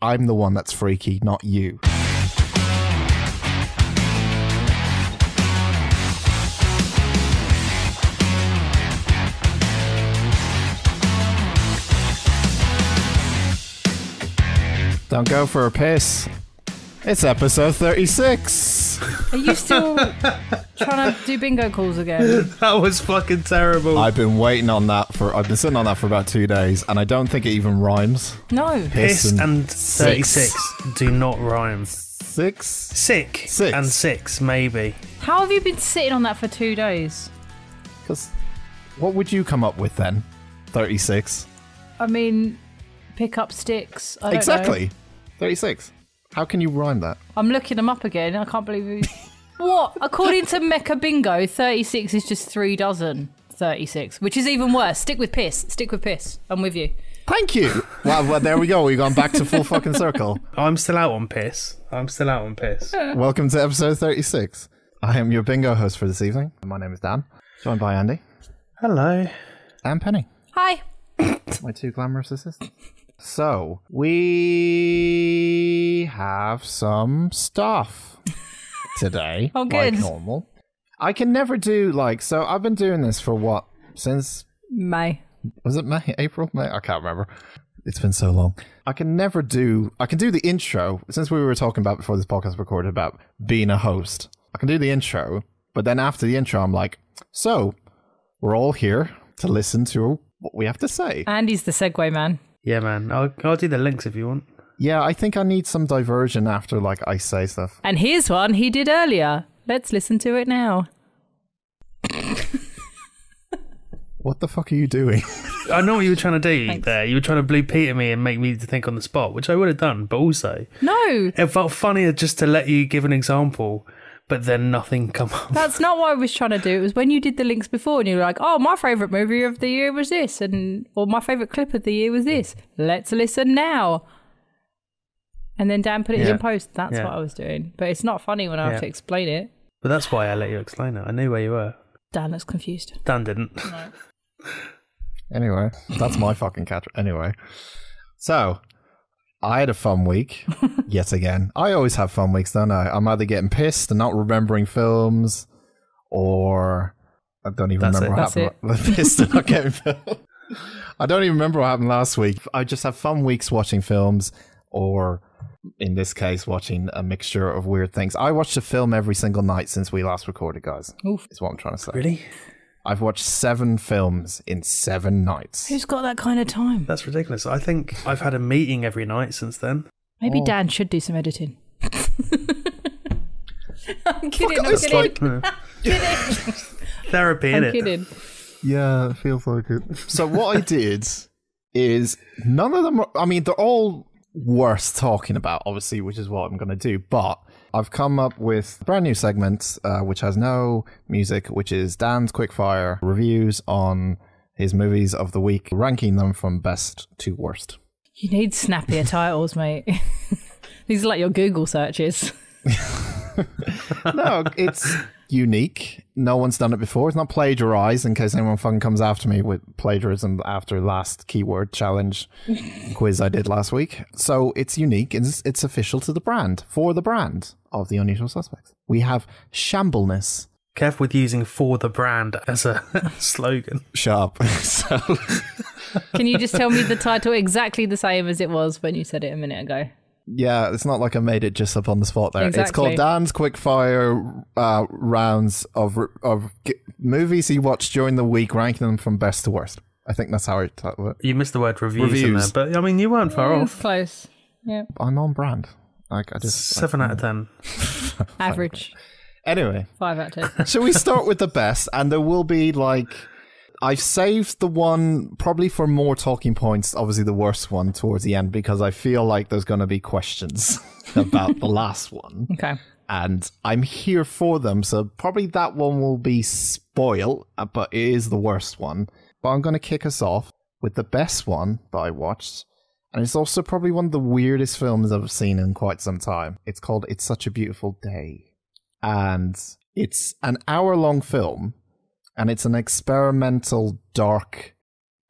I'm the one that's freaky, not you. Don't go for a piss. It's episode 36. Are you still trying to do bingo calls again? That was fucking terrible. I've been waiting on that for, I've been sitting on that for about two days, and I don't think it even rhymes. No. Piss and and 36 do not rhyme. Six? Sick Six. and six, maybe. How have you been sitting on that for two days? Because what would you come up with then? 36. I mean, pick up sticks. I don't know. Exactly. 36. How can you rhyme that? I'm looking them up again. I can't believe you. what? According to Mecca Bingo, 36 is just three dozen. 36, which is even worse. Stick with piss. Stick with piss. I'm with you. Thank you. well, well, there we go. We've gone back to full fucking circle. I'm still out on piss. I'm still out on piss. Welcome to episode 36. I am your bingo host for this evening. My name is Dan, joined by Andy Hello. and Penny, Hi. my two glamorous assistants. So, we have some stuff today. Oh, Like normal. I can never do, like, so I've been doing this for what? Since May. was it May, April, May? I can't remember. It's been so long. I can never do. I can do the intro since we were talking about before this podcast recorded about being a host. I can do the intro, but then after the intro, I'm like, so we're all here to listen to what we have to say. Andy's the segue man. Yeah, man. I'll, I'll do the links if you want. Yeah, I think I need some diversion after like I say stuff. And here's one he did earlier. Let's listen to it now. What the fuck are you doing? I know what you were trying to do Thanks. there. You were trying to blue Peter me and make me think on the spot, which I would have done, but also No, it felt funnier just to let you give an example, but then nothing come up. that's not what I was trying to do. It was when you did the links before and you were like, oh, my favourite movie of the year was this, and or my favourite clip of the year was this. Let's listen now. And then Dan put it Yeah. in post. That's Yeah. what I was doing. But it's not funny when I have to explain it. But that's why I let you explain it. I knew where you were. Dan looks confused. Dan didn't. Anyway, that's my fucking catch. Anyway, so I had a fun week yet again. I always have fun weeks, don't I? I'm either getting pissed and not remembering films, or I don't even That's remember it. what happened. pissed and not getting films. I don't even remember what happened last week. I just have fun weeks watching films, or in this case, watching a mixture of weird things. I watched a film every single night since we last recorded, guys. Oof. Is what I'm trying to say. Really? I've watched seven films in seven nights. Who's got that kind of time? That's ridiculous. I think I've had a meeting every night since then. Maybe Oh. Dan should do some editing. I'm kidding. I'm it's kidding. like- kidding. Therapy, I'm innit? kidding. Yeah, it feels like it. So what I did is none of them. Are, I mean, they're all worth talking about, obviously, which is what I'm going to do. But I've come up with a brand new segment, uh, which has no music, which is Dan's quickfire reviews on his movies of the week, ranking them from best to worst. You need snappier titles, mate. These are like your Google searches. No, it's unique. No one's done it before. It's not plagiarized. In case anyone fucking comes after me with plagiarism after last keyword challenge quiz I did last week. So it's unique. It's, it's official to the brand for the brand of the unusual suspects. We have shambleness. Careful with using for the brand as a slogan. Sharp. so Can you just tell me the title exactly the same as it was when you said it a minute ago? yeah, it's not like I made it just up on the spot there. It's called Dan's quickfire uh, rounds of of g- movies he watched during the week, ranking them from best to worst. I think that's how I title it. You missed the word reviews, in there, but I mean, you weren't far Yeah, off. Close. Yeah. I'm on brand. Like I just Seven out of ten. Average. Anyway, Five out of ten. shall we start with the best? And there will be like I've saved the one probably for more talking points, obviously the worst one towards the end because I feel like there's going to be questions about the last one. Okay. And I'm here for them, so probably that one will be spoiled, uh, but it is the worst one. But I'm going to kick us off with the best one that I watched. And it's also probably one of the weirdest films I've seen in quite some time. It's called It's Such a Beautiful Day. And it's an hour long film, and it's an experimental, dark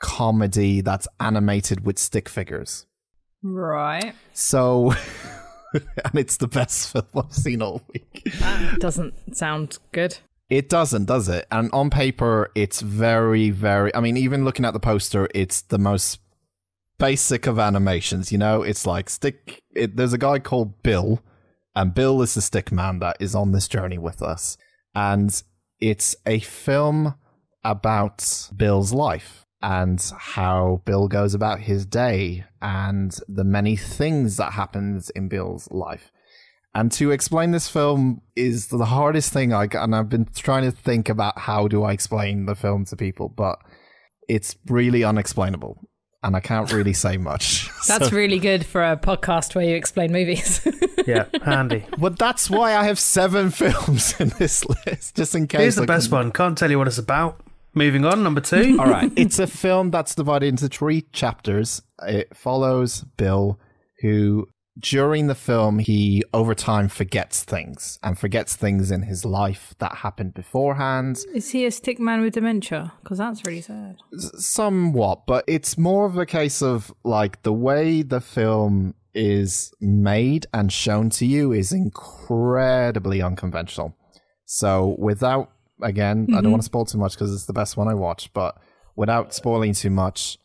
comedy that's animated with stick figures. Right. So, and it's the best film I've seen all week. That doesn't sound good. It doesn't, does it? And on paper, it's very, very. I mean, even looking at the poster, it's the most basic of animations. You know, it's like stick. It, there's a guy called Bill, and Bill is the stick man that is on this journey with us. And it's a film about Bill's life and how Bill goes about his day and the many things that happens in Bill's life. And to explain this film is the hardest thing I and I've been trying to think about how do I explain the film to people, but it's really unexplainable and I can't really say much. That's So- really good for a podcast where you explain movies. Yeah, handy. but that's why I have seven films in this list, just in case. Here's the I best can- one. Can't tell you what it's about. Moving on, number two. All right. It's a film that's divided into three chapters. It follows Bill, who during the film, he over time forgets things and forgets things in his life that happened beforehand. Is he a stick man with dementia? Because that's really sad. Somewhat, but it's more of a case of like the way the film is made and shown to you is incredibly unconventional. So, without, again, I don't mm-hmm. want to spoil too much because it's the best one I watched, but without spoiling too much,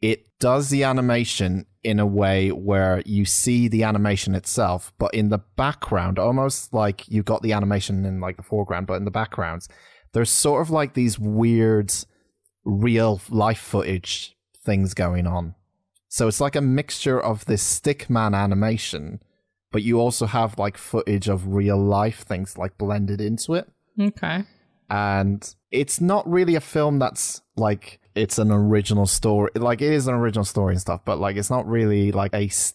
it does the animation in a way where you see the animation itself, but in the background, almost like you've got the animation in like the foreground, but in the backgrounds, there's sort of like these weird real life footage things going on. So it's like a mixture of this stickman animation, but you also have like footage of real life things like blended into it. Okay. And it's not really a film that's like it's an original story. Like it is an original story and stuff, but like it's not really like a s-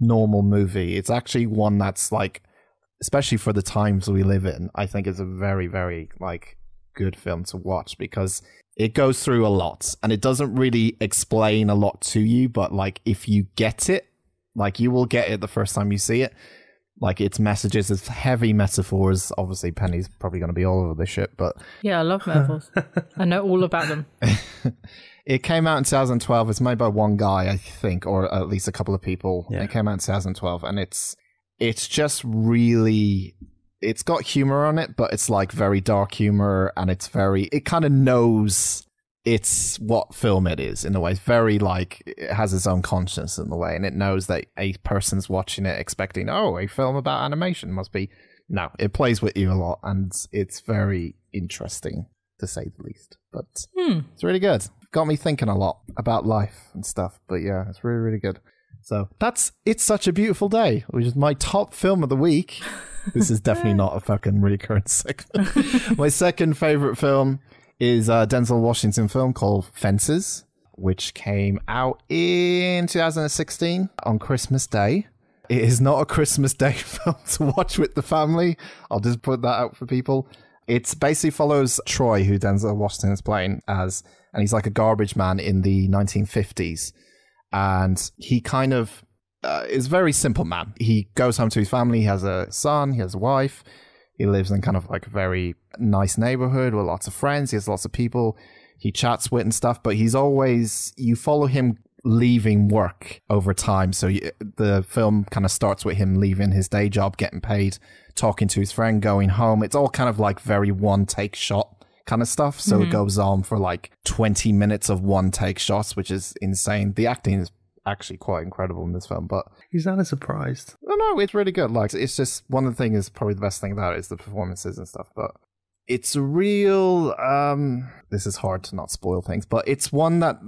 normal movie. It's actually one that's like, especially for the times we live in, I think it's a very, very like good film to watch because it goes through a lot and it doesn't really explain a lot to you, but like if you get it, like you will get it the first time you see it. Like its messages, it's heavy metaphors. Obviously, Penny's probably going to be all over this shit, but Yeah, I love metaphors. I know all about them. it came out in 2012. It's made by one guy, I think, or at least a couple of people. Yeah. It came out in 2012, and it's it's just really it's got humor on it, but it's like very dark humor, and it's very it kind of knows it's what film it is in a way. It's very like it has its own conscience in the way, and it knows that a person's watching it expecting, oh, a film about animation must be. No, it plays with you a lot, and it's very interesting to say the least. But Hmm. it's really good. Got me thinking a lot about life and stuff. But yeah, it's really, really good. So that's It's Such a Beautiful Day, which is my top film of the week. This is definitely not a fucking recurrent segment. my second favorite film is a Denzel Washington film called Fences, which came out in 2016 on Christmas Day. It is not a Christmas Day film to watch with the family. I'll just put that out for people. It basically follows Troy, who Denzel Washington is playing as, and he's like a garbage man in the 1950s. And he kind of uh, is a very simple man. He goes home to his family. He has a son. He has a wife. He lives in kind of like a very nice neighborhood with lots of friends. He has lots of people he chats with and stuff. But he's always you follow him leaving work over time. So you, the film kind of starts with him leaving his day job, getting paid, talking to his friend, going home. It's all kind of like very one take shot kind of stuff. So it mm-hmm. goes on for like 20 minutes of one take shots, which is insane. The acting is actually quite incredible in this film, but He's not as surprised. no, no, it's really good. Like, it's just one of the things is probably the best thing about it is the performances and stuff. But it's a real. Um, this is hard to not spoil things, but it's one that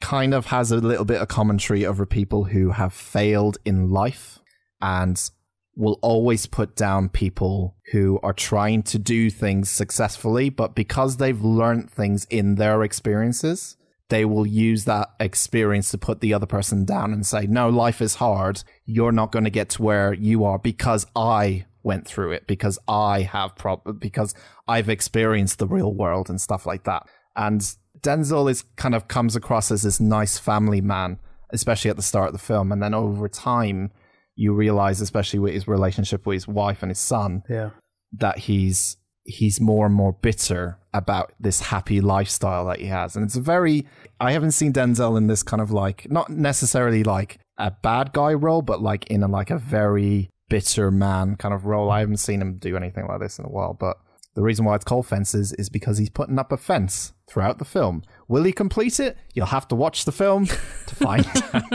kind of has a little bit of commentary over people who have failed in life and will always put down people who are trying to do things successfully, but because they've learned things in their experiences, they will use that experience to put the other person down and say, No, life is hard. You're not going to get to where you are because I went through it, because I have prob because I've experienced the real world and stuff like that. And Denzel is kind of comes across as this nice family man, especially at the start of the film. And then over time, you realize, especially with his relationship with his wife and his son, Yeah. that he's he's more and more bitter about this happy lifestyle that he has and it's a very i haven't seen denzel in this kind of like not necessarily like a bad guy role, but like in a like a very bitter man kind of role. I haven't seen him do anything like this in a while, but the reason why it's called Fences is because he's putting up a fence throughout the film. Will he complete it? You'll have to watch the film to find out.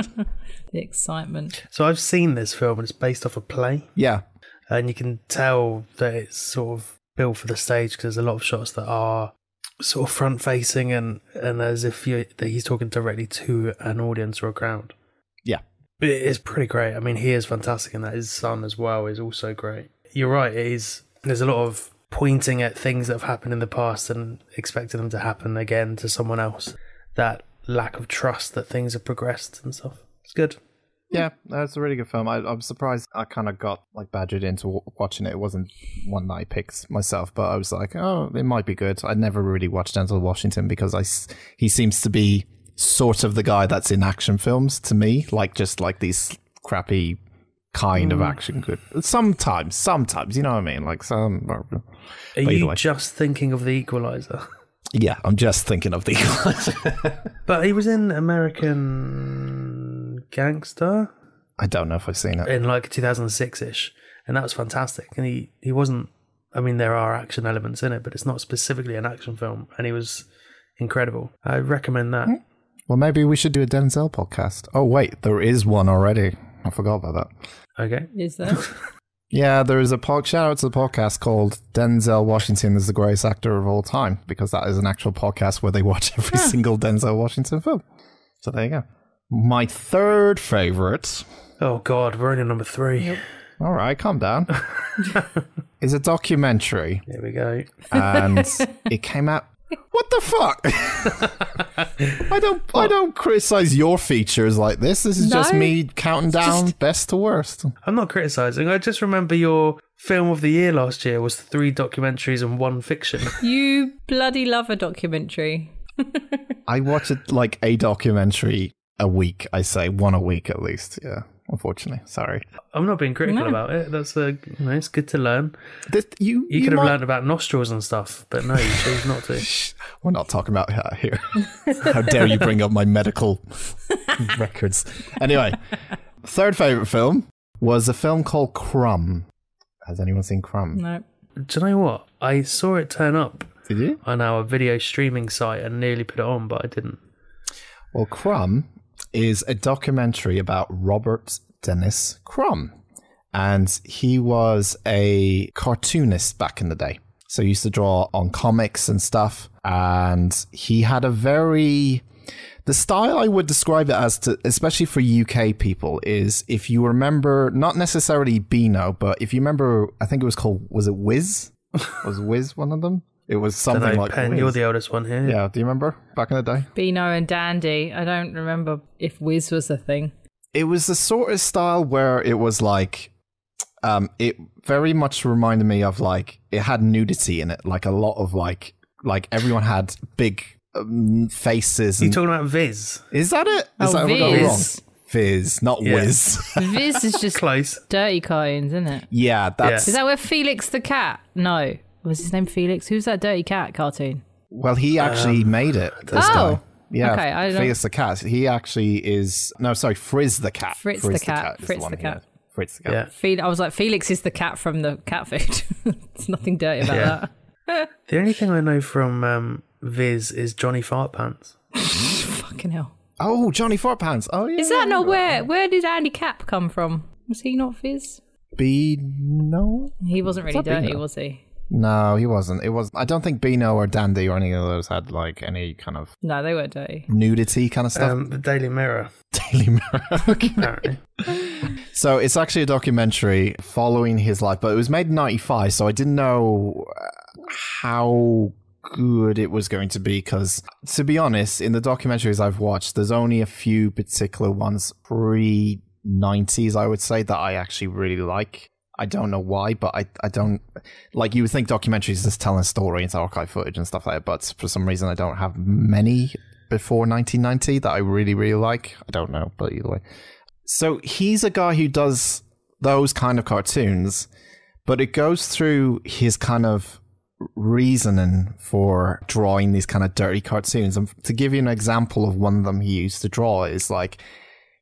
The excitement. So I've seen this film and it's based off a play, Yeah. and you can tell that it's sort of built for the stage because there's a lot of shots that are sort of front facing and and as if you that he's talking directly to an audience or a crowd. Yeah. But it is pretty great. I mean, he is fantastic, and that his son as well is also great. You're right. It is. There's a lot of pointing at things that have happened in the past and expecting them to happen again to someone else. That lack of trust that things have progressed and stuff. It's good. Yeah, that's a really good film. I, I'm surprised I kind of got like badgered into watching it. It wasn't one that I picked myself, but I was like, oh, it might be good. I never really watched Denzel Washington because I he seems to be sort of the guy that's in action films to me, like just like these crappy kind of mm. action good. Sometimes, sometimes, you know what I mean? Like some. Are you way. just thinking of the Equalizer? Yeah, I'm just thinking of the. Equalizer. but he was in American Gangster I don't know if I've seen it. in like 2006 ish, and that was fantastic. And he he wasn't. I mean, there are action elements in it, but it's not specifically an action film, and he was incredible. I recommend that. Hmm. Well, maybe we should do a Denzel podcast. Oh wait, there is one already. I forgot about that. Okay. Is there? Yeah, there is a pod- shout out to the podcast called Denzel Washington is the greatest actor of all time because that is an actual podcast where they watch every single Denzel Washington film. So there you go. My third favorite, Oh God, we're only on number three. all right, calm down, is a documentary, Here we go. and it came out. What the fuck? I don't. I don't criticize your features like this. This is just me counting down just- best to worst. I'm not criticizing. I just remember your film of the year last year was three documentaries and one fiction. you bloody love a documentary. I watch it like a documentary a week. I say one a week at least. Yeah, unfortunately, sorry. I'm not being critical No. about it. That's a you know, it's good to learn. This, you You, could have learned about nostrils and stuff, but no, you chose not to. We're not talking about that here. How dare you bring up my medical records? Anyway, third favorite film was a film called Crumb. Has anyone seen Crumb? No. Do you know what? I saw it turn up Did you? on our video streaming site and nearly put it on, but I didn't. Well, Crumb is a documentary about Robert Dennis Crumb. And he was a cartoonist back in the day. So he used to draw on comics and stuff. And he had a very. The style I would describe it as, to, especially for UK people, is if you remember, not necessarily Beano, but if you remember, I think it was called, was it Wiz? Was Wiz one of them? It was something know, like Pen, Wiz. you're the oldest one here. Yeah, do you remember back in the day? Beano and Dandy. I don't remember if Wiz was a thing. it was the sort of style where it was like um it very much reminded me of like it had nudity in it like a lot of like like everyone had big um, faces You and, talking about Viz? is that it is Oh, that what I got Viz. wrong Fizz, not Yeah. Wiz. Viz is just Close. dirty cartoons, isn't it? yeah, that's Is that where Felix the cat? No. Was his name Felix? Who's that dirty cat cartoon? well. He actually made it. This Oh, guy. Yeah, okay, I don't- Fritz the cat. He actually is no, sorry, Frizz the cat. Fritz the cat, is Fritz one the cat. made. Fritz the cat. Yeah. Fel- I was like, Felix is the cat from the cat food. There's nothing dirty about Yeah. that. The only thing I know from um, Viz is Johnny Fart Pants. Fucking hell. Oh, Johnny Fartpants. Oh yeah. Is that not where? Where did Andy Capp come from? Was he not Fizz? B? No. He wasn't really that dirty, was he? No, he wasn't. It was. I don't think Beano or Dandy or any of those had like any kind of No, they weren't dirty. nudity kind of stuff. Um, the Daily Mirror, Daily Mirror. Okay. so it's actually a documentary following his life, but it was made in '95, so I didn't know uh, how good it was going to be. Because to be honest, in the documentaries I've watched, there's only a few particular ones pre '90s, I would say, that I actually really like. I don't know why, but I, I don't like you would think documentaries just telling a story, archive footage and stuff like that. But for some reason, I don't have many before 1990 that I really, really like. I don't know, but either way. So he's a guy who does those kind of cartoons, but it goes through his kind of reasoning for drawing these kind of dirty cartoons. And to give you an example of one of them he used to draw is like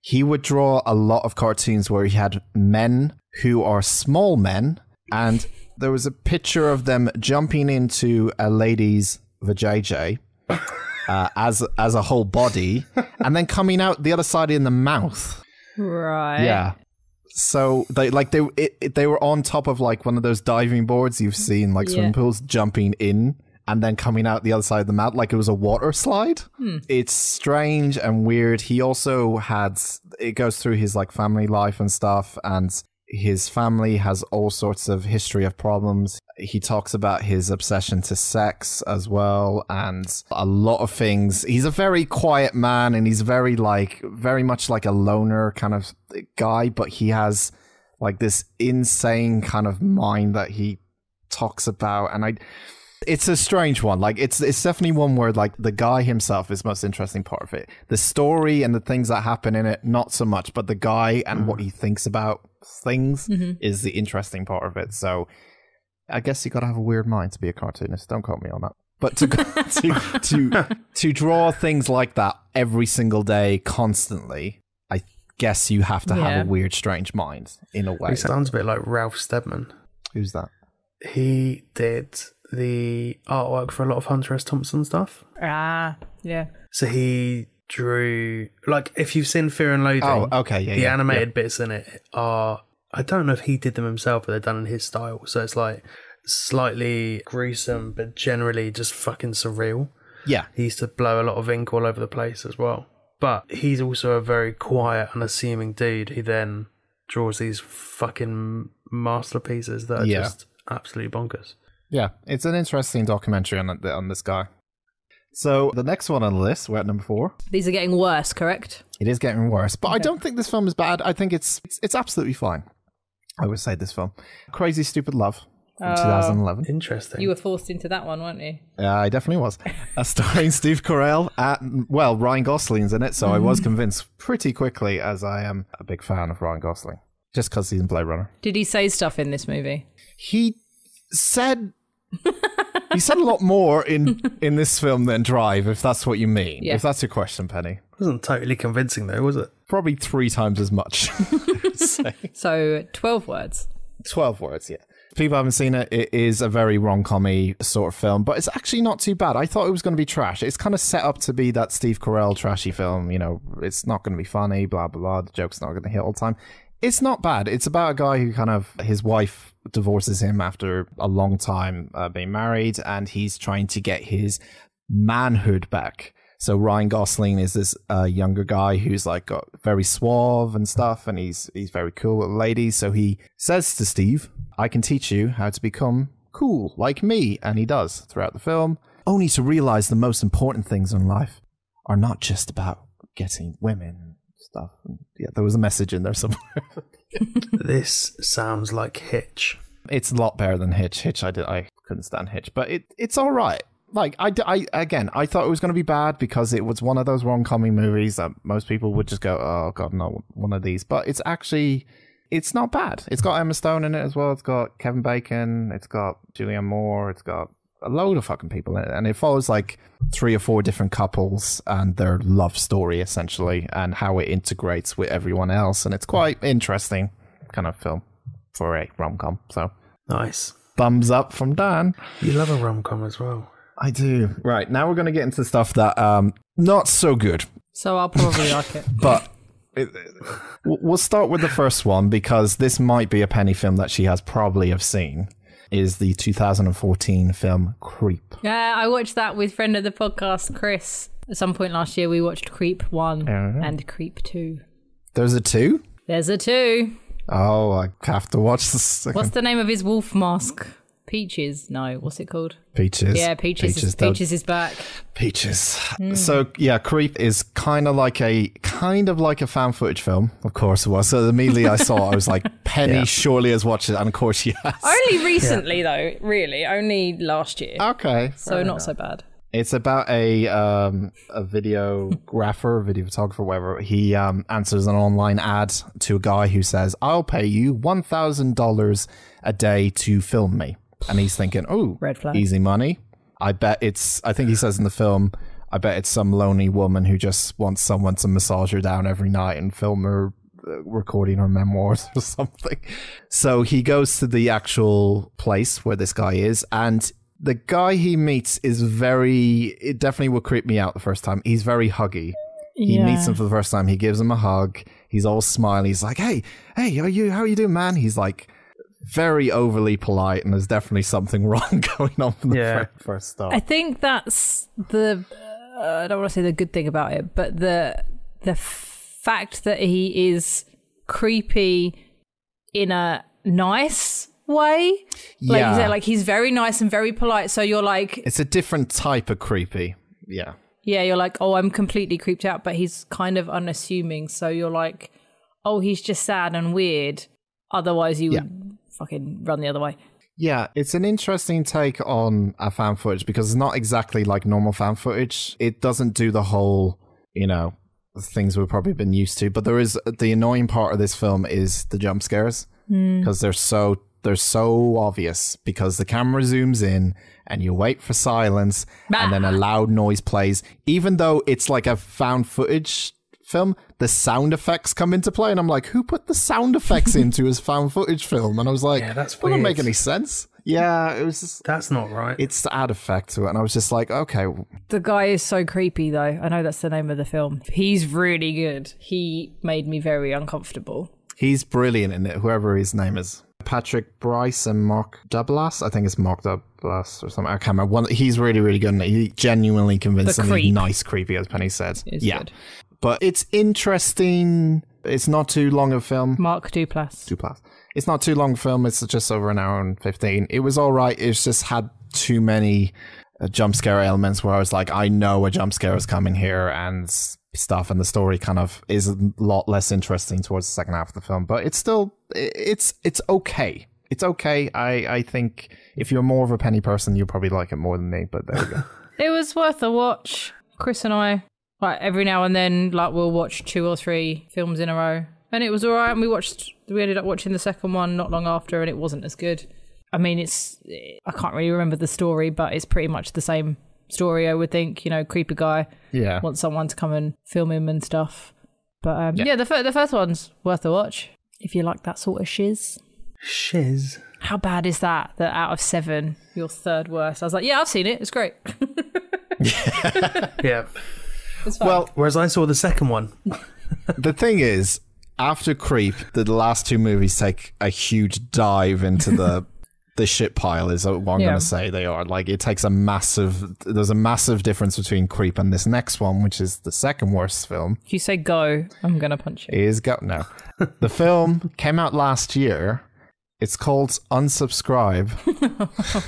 he would draw a lot of cartoons where he had men who are small men, and there was a picture of them jumping into a lady's vajayjay uh, as as a whole body, and then coming out the other side in the mouth. Right. Yeah. So they like they it, it- they were on top of like one of those diving boards you've seen like swimming Yeah. pools jumping in and then coming out the other side of the mat like it was a water slide. It's strange and weird. He also had it goes through his like family life and stuff and his family has all sorts of history of problems. He talks about his obsession to sex as well and a lot of things. He's a very quiet man and he's very like very much like a loner kind of guy, but he has like this insane kind of mind that he talks about and I it's a strange one. Like it's it's definitely one where like the guy himself is the most interesting part of it. The story and the things that happen in it, not so much, but the guy and what mm. he thinks about things mm-hmm. is the interesting part of it. So I guess you got to have a weird mind to be a cartoonist. Don't quote me on that. But to to to to draw things like that every single day, constantly, I guess you have to Yeah. have a weird, strange mind in a way. He sounds a bit like Ralph Steadman. Who's that? He did the artwork for a lot of Hunter S. Thompson stuff. Ah, yeah. So he drew like if you've seen Fear and Loathing. Oh, okay, yeah, the yeah, animated bits in it are I don't know if he did them himself, but they're done in his style. So it's like slightly gruesome, but generally just fucking surreal. Yeah, He used to blow a lot of ink all over the place as well. But he's also a very quiet, unassuming dude who then draws these fucking masterpieces that are Yeah. just absolutely bonkers. Yeah, it's an interesting documentary on on this guy. So the next one on the list, we're at number four. These are getting worse, correct? It is getting worse, but I don't think this film is bad. I think it's it's, it's absolutely fine. I would say this film, Crazy Stupid Love, from 2011. Interesting. You were forced into that one, weren't you? Yeah, I definitely was. Uh, starring Steve Carell. At, well, Ryan Gosling's in it, so I was convinced pretty quickly, as I am a big fan of Ryan Gosling, just because he's in Blade Runner. Did he say stuff in this movie? He said he said a lot more in in this film than Drive, if that's what you mean. Yeah. If that's your question, Penny. It wasn't totally convincing though, was it? Probably three times as much. I. So, 12 words. 12 words, yeah. If people haven't seen it, it is a very rom commy sort of film, but it's actually not too bad. I thought it was going to be trash. It's kind of set up to be that Steve Carell trashy film. You know, it's not going to be funny, blah, blah, blah. The joke's not going to hit all the time. It's not bad. It's about a guy who kind of, his wife divorces him after a long time uh, being married, and he's trying to get his manhood back. So Ryan Gosling is this uh, younger guy who's like got very suave and stuff, and he's he's very cool with ladies. So he says to Steve, "I can teach you how to become cool like me," and he does throughout the film. Only to realize the most important things in life are not just about getting women and stuff. And yeah, there was a message in there somewhere. This sounds like Hitch. it's a lot better than Hitch. Hitch, I did, I couldn't stand Hitch, but it it's all right. Like I, I again, I thought it was going to be bad because it was one of those rom coming movies that most people would just go, "Oh God, no, one of these." But it's actually, it's not bad. It's got Emma Stone in it as well. It's got Kevin Bacon. It's got Julianne Moore. It's got a load of fucking people in it, and it follows like three or four different couples and their love story essentially, and how it integrates with everyone else. And it's quite interesting kind of film for a rom com. So Nice. thumbs up from Dan. You love a rom com as well. I do. Right now we're going to get into stuff that um not so good, So, I'll probably like it. but. it- we'll we'll start with the first one because this might be a penny film that she has probably have seen. Is the 2014 film Creep? Yeah, I watched that with friend of the podcast, Chris. At some point last year, we watched Creep 1 and Creep 2. There's a two. There's a 2. Oh, I have to watch the second. What's the name of his wolf mask? Peaches? No, what's it called? Peaches. Yeah, Peaches. is, Peaches is back. Peaches. So yeah, Creep is kind of like a kind of like a fan footage film. Of course it was. So immediately I saw, it, I was like, Penny surely has watched it, and of course she has. Only recently, though, really. Only last year. Okay, so, not so bad. It's about a um, a videographer, video photographer, whatever. He um, answers an online ad to a guy who says, "I'll pay you one thousand dollars a day to film me." And he's thinking, "Oh, Red flag. easy money." I bet it's. I think he says in the film, I bet it's some lonely woman who just wants someone to massage her down every night and film her uh, recording her memoirs or something. So he goes to the actual place where this guy is, and the guy he meets is very. It definitely will creep me out the first time. He's very huggy. He meets him for the first time. He gives him a hug. He's all smiling. He's like, "Hey, hey, are you? How are you doing, man?" He's like very overly polite, and there's definitely something wrong going on from the Yeah. first start. I think that's the uh, I don't want to say the good thing about it, but the the fact that he is creepy in a nice way. Like Yeah. you said, like he's very nice and very polite. So you're like, It's a different type of creepy. Yeah. yeah, you're like, oh, I'm completely creeped out, but he's kind of unassuming. So you're like, oh, he's just sad and weird. Otherwise, you would fucking run the other way. Yeah, it's an interesting take on a fan footage because it's not exactly like normal fan footage. It doesn't do the whole, you know, things we've probably been used to. But there is the annoying part of this film is the jump scares hmm. because they're so they're so obvious because the camera zooms in and you wait for silence and then a ah. loud noise plays. Even though it's like a found footage film, the sound effects come into play, and I'm like, who put the sound effects into his found footage film? And I was like, Yeah, that's doesn't make any sense. Yeah, it was just That's not right. it's to add effect to it, and I was just like, okay, The guy is so creepy, though. I know that's the name of the film. He's really good. He made me very uncomfortable. he's brilliant in it. Whoever his name is, Patrick Brice and Mark Douglas. I think it's Mark Douglas or something. I can't remember. One, he's really, really good in. He genuinely convincingly creep. nice, creepy, as Penny said. Is yeah, good. But it's interesting. It's not too long a film. Mark Duplass. Duplas. It's not too long a film. It's just over an hour and 15. It was all right. It's just had too many uh, jump scare elements where I was like, I know a jump scare is coming here and stuff. And the story kind of is a lot less interesting towards the second half of the film. But it's still, it's it's okay. It's okay. I, I think if you're more of a penny person, you'll probably like it more than me. But there we go. It was worth a watch. Chris and I, like every now and then, like we'll watch two or three films in a row, and it was all right. And we watched, we ended up watching the second one not long after, and it wasn't as good. I mean, it's I can't really remember the story, but it's pretty much the same story. I would think, you know, creepy guy yeah. wants someone to come and film him and stuff. But um, yeah, the fir- the first one's worth a watch if you like that sort of shiz. Shiz. How bad is that? That out of seven, your third worst. I was like, yeah, I've seen it. It's great. Yeah. It's fine. Well, Whereas I saw the second one. the thing is, after Creep, the last two movies take a huge dive into the the shit pile. Is what I'm Yeah. going to say they are. Like it takes a massive. There's a massive difference between Creep and this next one, which is the second worst film. if you say go, I'm gonna punch you. Is go no. the film came out last year. It's called Unsubscribe.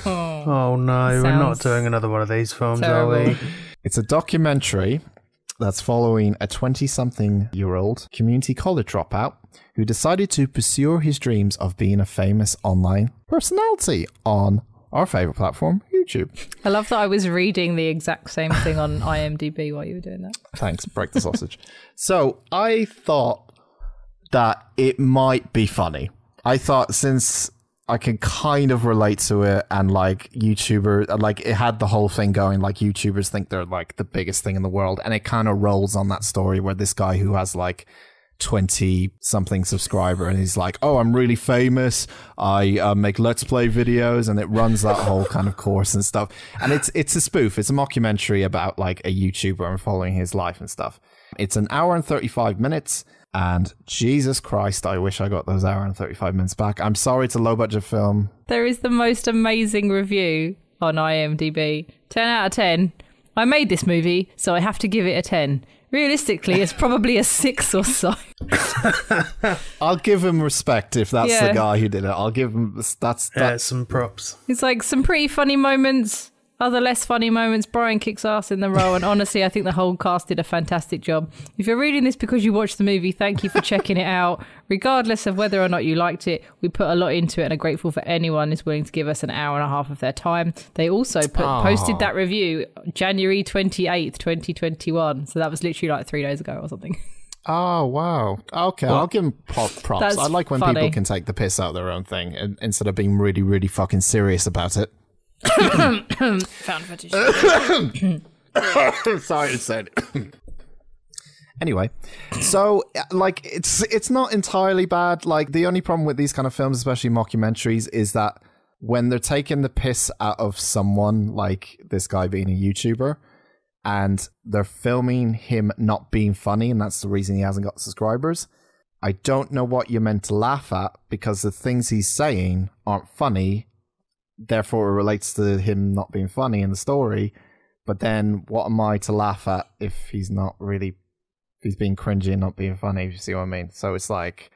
Oh no, we're not Sounds doing another one of these films, terrible. are we? It's a documentary that's following a 20 something year old community college dropout who decided to pursue his dreams of being a famous online personality on our favorite platform, YouTube. I love that I was reading the exact same thing on IMDb while you were doing that. Thanks, break the sausage. So I thought that it might be funny. I thought since I can kind of relate to it and like YouTuber, like it had the whole thing going, like YouTubers think they're like the biggest thing in the world. And it kind of rolls on that story where this guy who has like 20 something subscriber and he's like, oh, I'm really famous. I uh, make let's play videos and it runs that whole kind of course and stuff. And it's, it's a spoof. It's a mockumentary about like a YouTuber and following his life and stuff. It's an hour and 35 minutes. And Jesus Christ, I wish I got those hour and 35 minutes back. I'm sorry it's a low budget film. There is the most amazing review on IMDb. 10 out of 10. I made this movie, so I have to give it a 10. Realistically, it's probably a 6 or so. I'll give him respect if that's Yeah. the guy who did it. I'll give him that's Yeah, some props. It's like some pretty funny moments, other less funny moments. Brian kicks ass in the role, and honestly, I think the whole cast did a fantastic job. If you're reading this because you watched the movie, thank you for checking it out. Regardless of whether or not you liked it, we put a lot into it and are grateful for anyone who's willing to give us an hour and a half of their time. They also put, Aw. posted that review January 28th, 2021. So that was literally like three days ago or something. Oh wow! Okay, I'll give him pop props. I like when funny. people can take the piss out of their own thing and, instead of being really, really fucking serious about it. Found footage. Sorry to say it. anyway, so like it's it's not entirely bad. Like the only problem with these kind of films, especially mockumentaries, is that when they're taking the piss out of someone, like this guy being a YouTuber, and they're filming him not being funny, and that's the reason he hasn't got subscribers. I don't know what you're meant to laugh at because the things he's saying aren't funny. Therefore, it relates to him not being funny in the story. But then, what am I to laugh at if he's not really, if he's being cringy and not being funny? If you see what I mean? So it's like,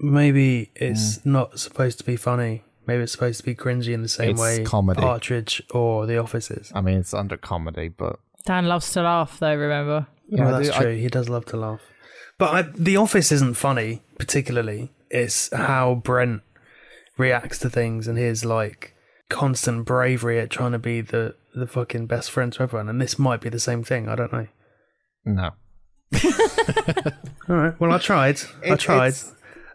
Maybe it's mm. not supposed to be funny. Maybe it's supposed to be cringy in the same It's way comedy. Partridge or The Office is. I mean, it's under comedy, but Dan loves to laugh, though. Remember? Yeah, well, that's I- true. he does love to laugh. But I, The Office isn't funny, particularly. It's how Brent reacts to things and his like constant bravery at trying to be the the fucking best friend to everyone. And this might be the same thing. I don't know. no. All right. Well, I tried. I tried. it's-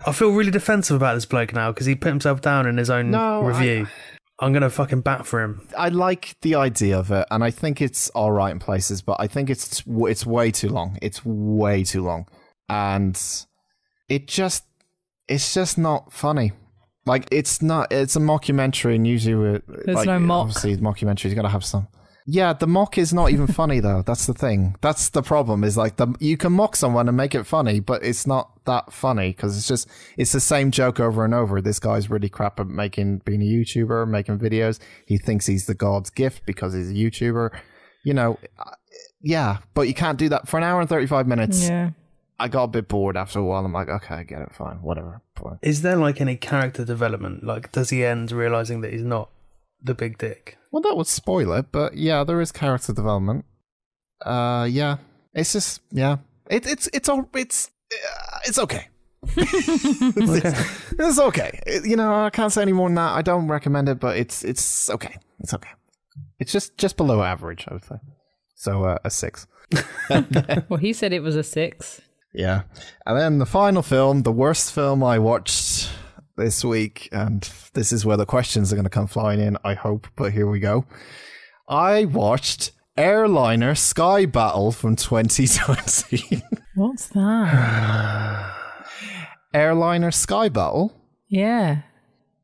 I feel really defensive about this bloke now because he put himself down in his own No, I- review. I, am gonna fucking bat for him. I like the idea of it, and I think it's all right in places, but I think it's it's way too long. It's way too long, and it just it's just not funny. Like it's not. It's a mockumentary, and usually with There's like, no mock. Obviously, mockumentaries got to have some. Yeah, the mock is not even funny though. That's the thing. That's the problem. Is like the you can mock someone and make it funny, but it's not that funny because it's just it's the same joke over and over. This guy's really crap at making being a YouTuber, making videos. He thinks he's the God's gift because he's a YouTuber. You know, uh, yeah, but you can't do that for an hour and thirty five minutes. Yeah. I got a bit bored after a while. I'm like, okay, I get it, fine, whatever. fine. Is there like any character development? Like, does he end realizing that he's not the big dick? Well, that would spoil it, but yeah, there is character development. Uh, yeah, it's just yeah, it, it's it's all it's uh, it's okay. it's, it's okay. It- you know, I can't say any more than that. I don't recommend it, but it's it's okay. It's okay. It's just just below average, I would say. So uh, a six. Well, he said it was a six. Yeah. And then the final film, the worst film I watched this week, and this is where the questions are going to come flying in, I hope, but here we go. I watched Airliner Sky Battle from 2020. What's that? Airliner Sky Battle? yeah.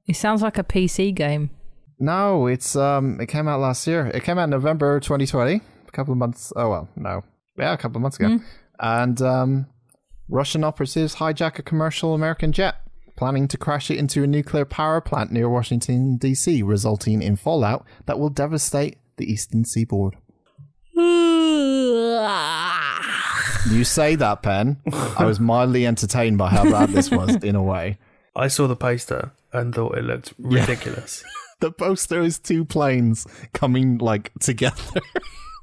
It sounds like a PC game. No, it's um it came out last year. It came out in November 2020, a couple of months. Oh well, no. Yeah, a couple of months ago. And um Russian operatives hijack a commercial American jet, planning to crash it into a nuclear power plant near Washington D.C., resulting in fallout that will devastate the eastern seaboard. You say that, Pen. I was mildly entertained by how bad this was in a way. I saw the poster and thought it looked ridiculous. the poster is two planes coming like together,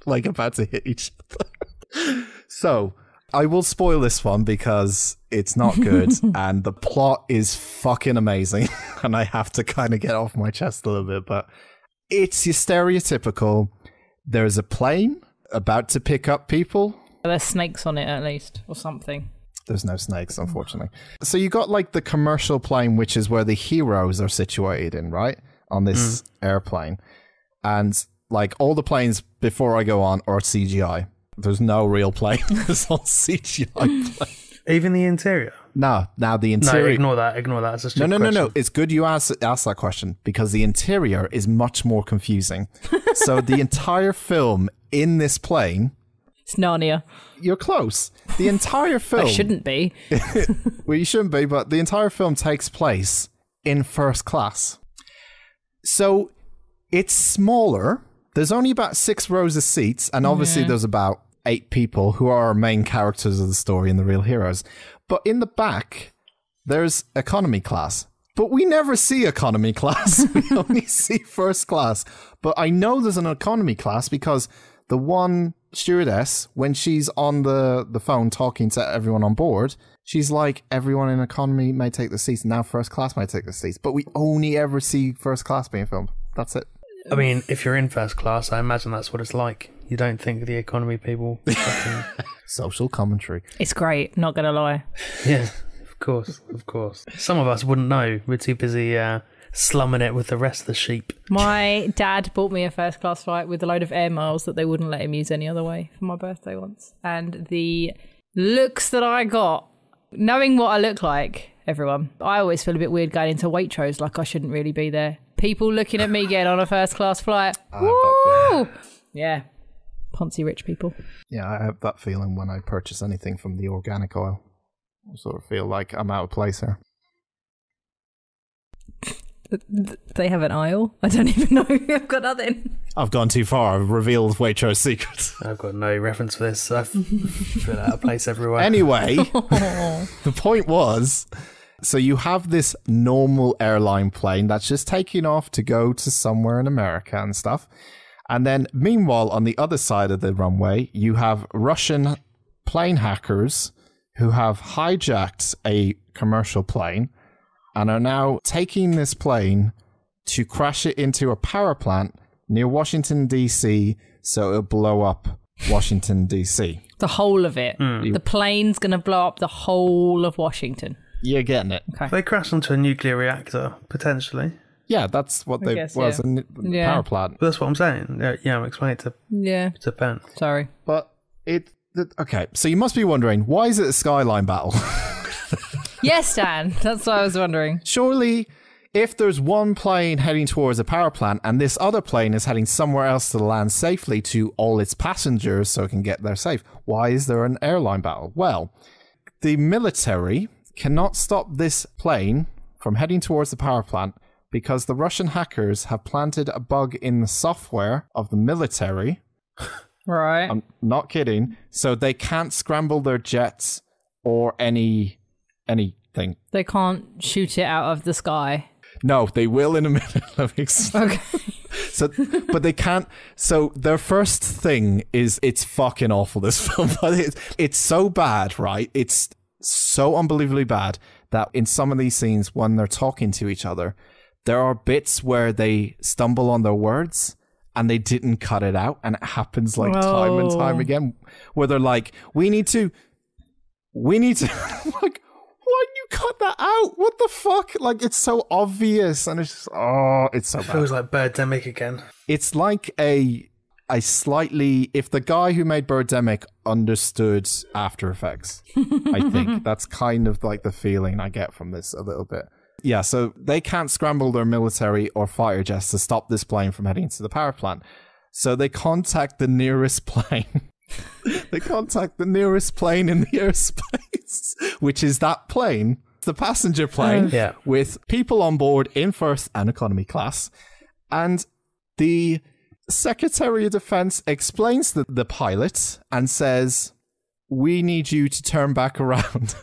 like about to hit each other. so I will spoil this one because it's not good and the plot is fucking amazing. and I have to kind of get off my chest a little bit, but it's your stereotypical there's a plane about to pick up people There's snakes on it at least, or something. there's no snakes, unfortunately. So you got like the commercial plane, which is where the heroes are situated in, right? On this mm. airplane. And like all the planes before I go on are CGI. There's no real plane. it's all CGI plane. Even the interior. No, now the No, interior. ignore that. Ignore that. It's just no, no, no, no. It's good you ask, ask that question because the interior is much more confusing. so the entire film in this plane, It's Narnia. you're close. The entire film. I shouldn't be. Well, you shouldn't be, but the entire film takes place in first class. So it's smaller. There's only about six rows of seats, and obviously there's about eight people who are our main characters of the story and the real heroes. But in the back, there's economy class. But we never see economy class. we only see first class. But I know there's an economy class because the one stewardess, when she's on the, the phone talking to everyone on board, she's like, everyone in economy may take the seats. Now first class may take the seats. But we only ever see first class being filmed. That's it. I mean, if you're in first class, I imagine that's what it's like. You don't think the economy people. fucking- Social commentary. It's great, not gonna lie. yeah, of course, of course. Some of us wouldn't know. We're too busy uh, slumming it with the rest of the sheep. My dad bought me a first class flight with a load of air miles that they wouldn't let him use any other way for my birthday once. And the looks that I got, knowing what I look like, everyone, I always feel a bit weird going into Waitrose like I shouldn't really be there. People looking at me getting on a first class flight. Woo! Yeah. Poncy rich people. Yeah, I have that feeling when I purchase anything from the organic oil. I sort of feel like I'm out of place here. They have an aisle. I don't even know. I've got nothing. I've gone too far. I've revealed Waitrose secrets. I've got no reference for this. I've been out of place everywhere. Anyway, the point was so you have this normal airline plane that's just taking off to go to somewhere in America and stuff. And then, meanwhile, on the other side of the runway, you have Russian plane hackers who have hijacked a commercial plane and are now taking this plane to crash it into a power plant near Washington, D.C., so it'll blow up Washington, D.C. The whole of it. Hmm. The plane's going to blow up the whole of Washington. You're getting it. If they crash onto a nuclear reactor, potentially. Yeah, that's what they guess, was yeah. a n- Yeah. power plant. But that's what I'm saying. Yeah, yeah I'm explaining it to, Yeah. to Ben. Sorry. But it th- okay. So you must be wondering why is it a skyline battle? Yes, Dan. That's what I was wondering. Surely, if there's one plane heading towards a power plant and this other plane is heading somewhere else to land safely to all its passengers so it can get there safe, why is there an airline battle? Well, the military cannot stop this plane from heading towards the power plant because the Russian hackers have planted a bug in the software of the military. Right. I'm not kidding. So they can't scramble their jets or any anything. they can't shoot it out of the sky. No, they will in a minute. Let me explain. Okay. So, but they can't. So their first thing is it's fucking awful. This film, but it's it's so bad, right? It's so unbelievably bad that in some of these scenes, when they're talking to each other, there are bits where they stumble on their words and they didn't cut it out, and it happens like time and time again, where they're like, "We need to, we need to," like. Why did you cut that out? What the fuck? Like it's so obvious, and it's just oh, it's so bad Feels like Birdemic again. it's like a a slightly if the guy who made Birdemic understood After Effects, I think that's kind of like the feeling I get from this a little bit. Yeah, so they can't scramble their military or fighter jets to stop this plane from heading to the power plant. So they contact the nearest plane. they contact the nearest plane in the airspace, which is that plane, the passenger plane, uh. Yeah. with people on board in first and economy class. And the Secretary of Defense explains to the pilot and says, We need you to turn back around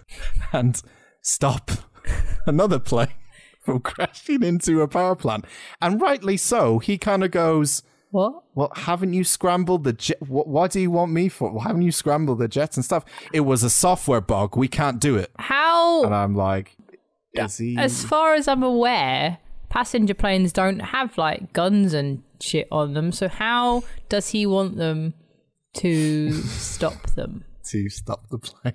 and stop another plane from crashing into a power plant. And rightly so, he kind of goes, What? well, haven't you scrambled the jet? What, what do you want me for? Well, haven't you scrambled the jets and stuff? It was a software bug. We can't do it. How? And I'm like, is he? As far as I'm aware, passenger planes don't have like guns and shit on them. So how does he want them to stop them? to stop the plane?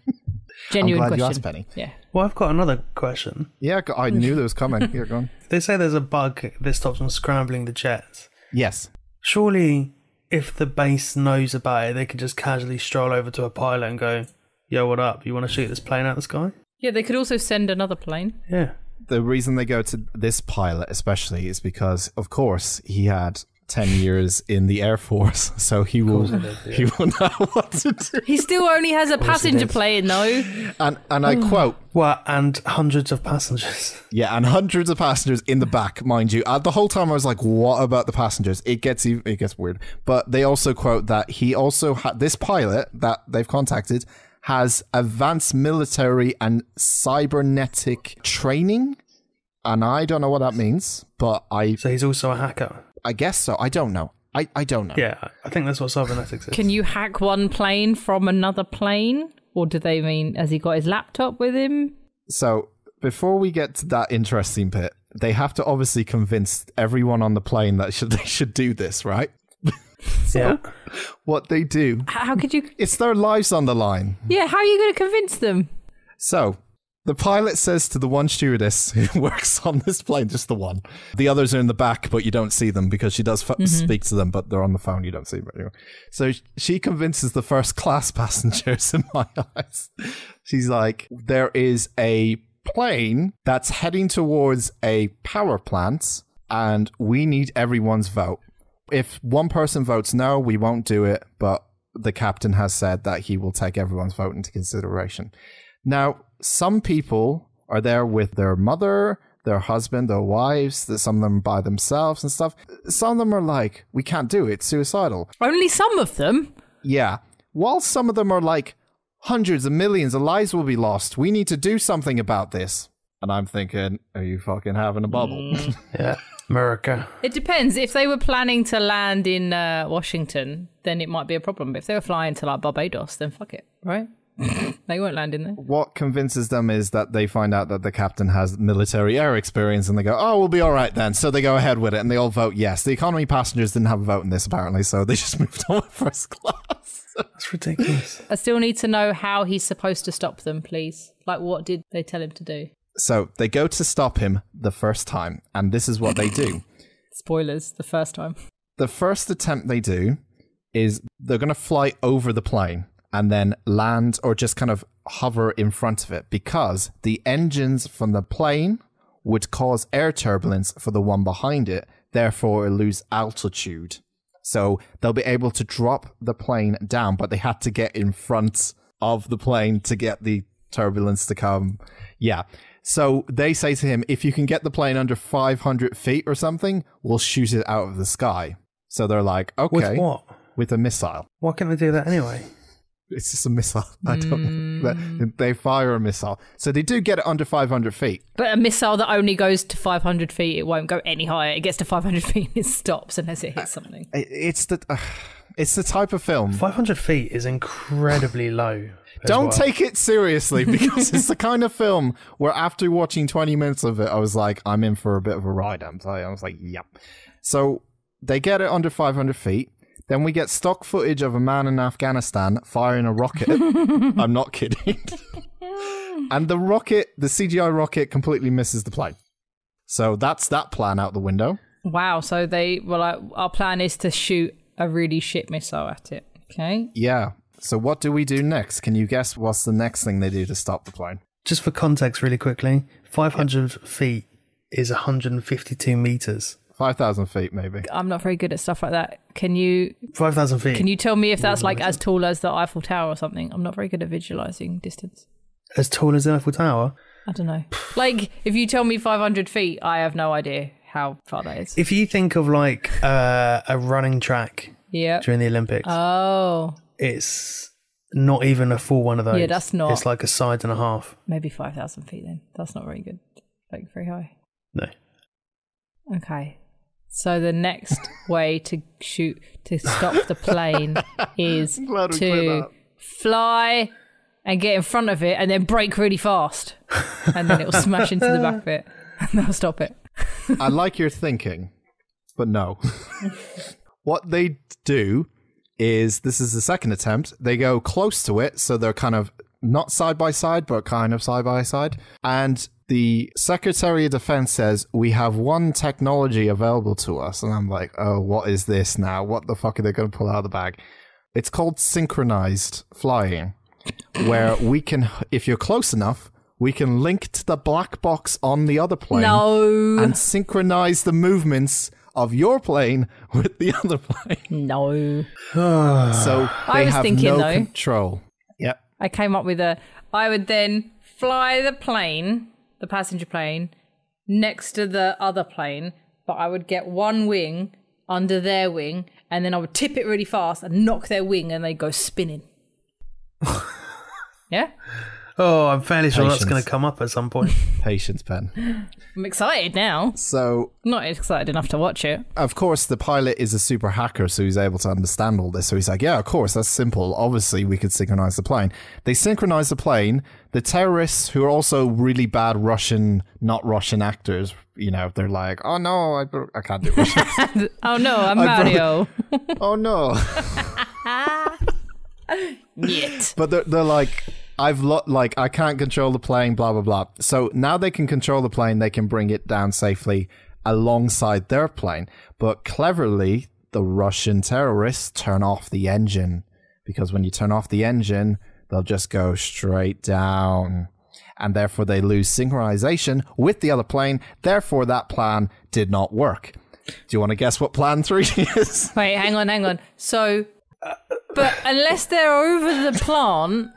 Genuine I'm glad you question. asked, Penny. Yeah. Well, I've got another question. Yeah, I knew there was coming. Here, go on. They say there's a bug that stops them scrambling the jets. Yes. Surely, if the base knows about it, they could just casually stroll over to a pilot and go, "Yo, what up? You want to shoot this plane out of the sky?" Yeah, they could also send another plane. Yeah. The reason they go to this pilot, especially, is because, of course, he had 10 years in the Air Force, so he will, he will know what to do. He still only has a passenger plane though. And, and I quote, What and hundreds of passengers. Yeah, and hundreds of passengers in the back, mind you. Uh, the whole time I was like, "What about the passengers?" It gets even, it gets weird. But they also quote that he also had this pilot that they've contacted has advanced military and cybernetic training, and I don't know what that means, but I So he's also a hacker. I guess so. I don't know. I, I don't know. Yeah, I think that's what cybernetics is. Can you hack one plane from another plane? Or do they mean has he got his laptop with him? So before we get to that interesting bit, they have to obviously convince everyone on the plane that should they should do this, right? yeah. What they do, How could you it's their lives on the line. Yeah, how are you gonna convince them? So The pilot says to the one stewardess who works on this plane, just the one. The others are in the back, but you don't see them because she does f- mm-hmm. speak to them, but they're on the phone. You don't see them anyway. So she convinces the first class passengers in my eyes. She's like, there is a plane that's heading towards a power plant, and we need everyone's vote. If one person votes no, we won't do it, but the captain has said that he will take everyone's vote into consideration. Now, some people are there with their mother, their husband, their wives, that some of them by themselves and stuff. Some of them are like, we can't do it, it's suicidal. Only some of them. Yeah. While some of them are like, hundreds of millions of lives will be lost. We need to do something about this. And I'm thinking, are you fucking having a bubble? Yeah. America. It depends. If they were planning to land in uh, Washington, then it might be a problem. But if they were flying to like Barbados, then fuck it, right? they won't land in there. what convinces them is that they find out that the captain has military air experience and they go, oh, we'll be all right then. So they go ahead with it and they all vote yes. The economy passengers didn't have a vote in this apparently, so they just moved on with first class. That's ridiculous. I still need to know how he's supposed to stop them, please. Like, what did they tell him to do? so they go to stop him the first time, and this is what they do. Spoilers, the first time. the first attempt they do is they're going to fly over the plane and then land or just kind of hover in front of it because the engines from the plane would cause air turbulence for the one behind it, therefore it'll lose altitude. So they'll be able to drop the plane down, but they had to get in front of the plane to get the turbulence to come. Yeah. So they say to him, if you can get the plane under 500 feet or something, we'll shoot it out of the sky. So they're like, okay, With what? with a missile. Why can't they do that anyway? It's just a missile. I don't know. They- They fire a missile. So they do get it under 500 feet. But a missile that only goes to 500 feet, it won't go any higher. It gets to 500 feet and it stops unless it hits something. It- It's the, uh, it's the type of film 500 feet is incredibly low. Don't well. take it seriously because it's the kind of film where after watching 20 minutes of it, I was like, I'm in for a bit of a ride. I'm sorry. I was like, yep. So they get it under 500 feet. Then we get stock footage of a man in Afghanistan firing a rocket. I'm not kidding. and the rocket, the CGI rocket, completely misses the plane. So that's that plan out the window. Wow. So they, well, like, our plan is to shoot a really shit missile at it. Okay. Yeah. So what do we do next? Can you guess what's the next thing they do to stop the plane? Just for context, really quickly 500 feet is 152 meters. 5,000 feet, maybe. I'm not very good at stuff like that. Can you 5,000 feet. can you tell me if that's like as tall as the Eiffel Tower or something? I'm not very good at visualizing distance. As tall as the Eiffel Tower? I don't know. Like if you tell me 500 feet, I have no idea how far that is. If you think of like uh, a running track Yeah. during the Olympics, Oh, it's not even a full one of those. Yeah, that's not- It's like a side and a half. maybe 5,000 feet then. That's not very good. Like very high. No. Okay. So the next way to shoot to stop the plane is glad we cleared that to fly and get in front of it and then brake really fast. And then it'll smash into the back of it and they'll stop it. I like your thinking, but no. what they do is this is the second attempt. They go close to it, so they're kind of not side by side, but kind of side by side. And the Secretary of Defense says, We have one technology available to us. And I'm like, Oh, what is this now? What the fuck are they going to pull out of the bag? It's called synchronized flying, where we can, if you're close enough, we can link to the black box on the other plane No. and synchronize the movements of your plane with the other plane. no. So I was have thinking, no though- control. Yep. I came up with a. I would then fly the plane, the passenger plane, next to the other plane, but I would get one wing under their wing, and then I would tip it really fast and knock their wing, and they go spinning. yeah, Oh, I'm fairly sure that's Patience. going to come up at some point. Patience, Ben. I'm excited now. So, Not excited enough to watch it. of course, the pilot is a super hacker, so he's able to understand all this. So he's like, yeah, of course, that's simple. Obviously, we could synchronize the plane. They synchronize the plane. The terrorists, who are also really bad Russian, not Russian actors, you know, they're like, oh no, I, I can't do Russian. Oh no, I'm I brought- Mario. oh no. Yet. But they're, they're like, I've lo- like I can't control the plane, blah blah blah. So now they can control the plane, they can bring it down safely alongside their plane. But cleverly, the Russian terrorists turn off the engine because when you turn off the engine, they'll just go straight down. And therefore, they lose synchronization with the other plane. Therefore, that plan did not work. Do you want to guess what plan three is? Wait, hang on, hang on. So, but unless they're over the plant,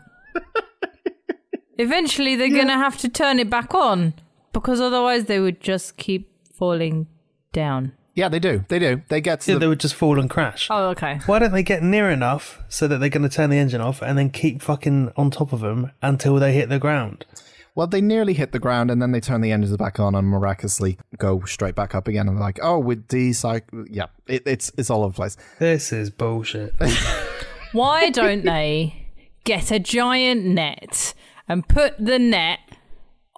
eventually they're going to have to turn it back on because otherwise they would just keep falling down. Yeah, they do. They do. They get to Yeah, the they would just fall and crash. Oh, okay. Why don't they get near enough so that they're going to turn the engine off and then keep fucking on top of them until they hit the ground? Well, they nearly hit the ground and then they turn the engines back on and miraculously go straight back up again. And they're like, oh, with decycle. Yeah, it, it's it's all over the place. This is bullshit. Why don't they get a giant net and put the net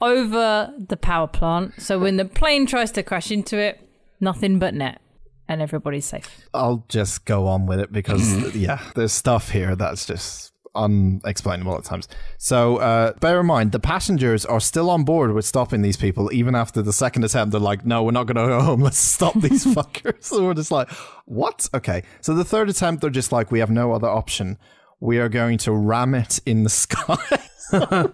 over the power plant so when the plane tries to crash into it, nothing but net and everybody's safe? I'll just go on with it because, yeah, there's stuff here that's just unexplainable at times. So uh, bear in mind, the passengers are still on board with stopping these people even after the second attempt. They're like, no, we're not going to go home. Let's stop these fuckers. So we're just like, what? Okay. So the third attempt, they're just like, we have no other option. We are going to ram it in the sky.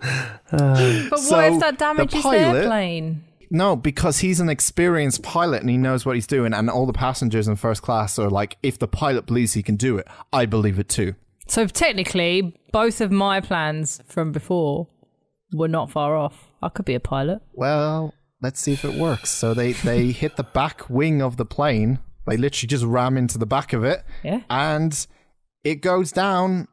But what So, if that the damages their pilot- plane? No, because he's an experienced pilot and he knows what he's doing, and all the passengers in first class are like, if the pilot believes he can do it, I believe it too. So technically, both of my plans from before were not far off. I could be a pilot. Well, let's see if it works. So they they hit the back wing of the plane. They literally just ram into the back of it, Yeah. and it goes down.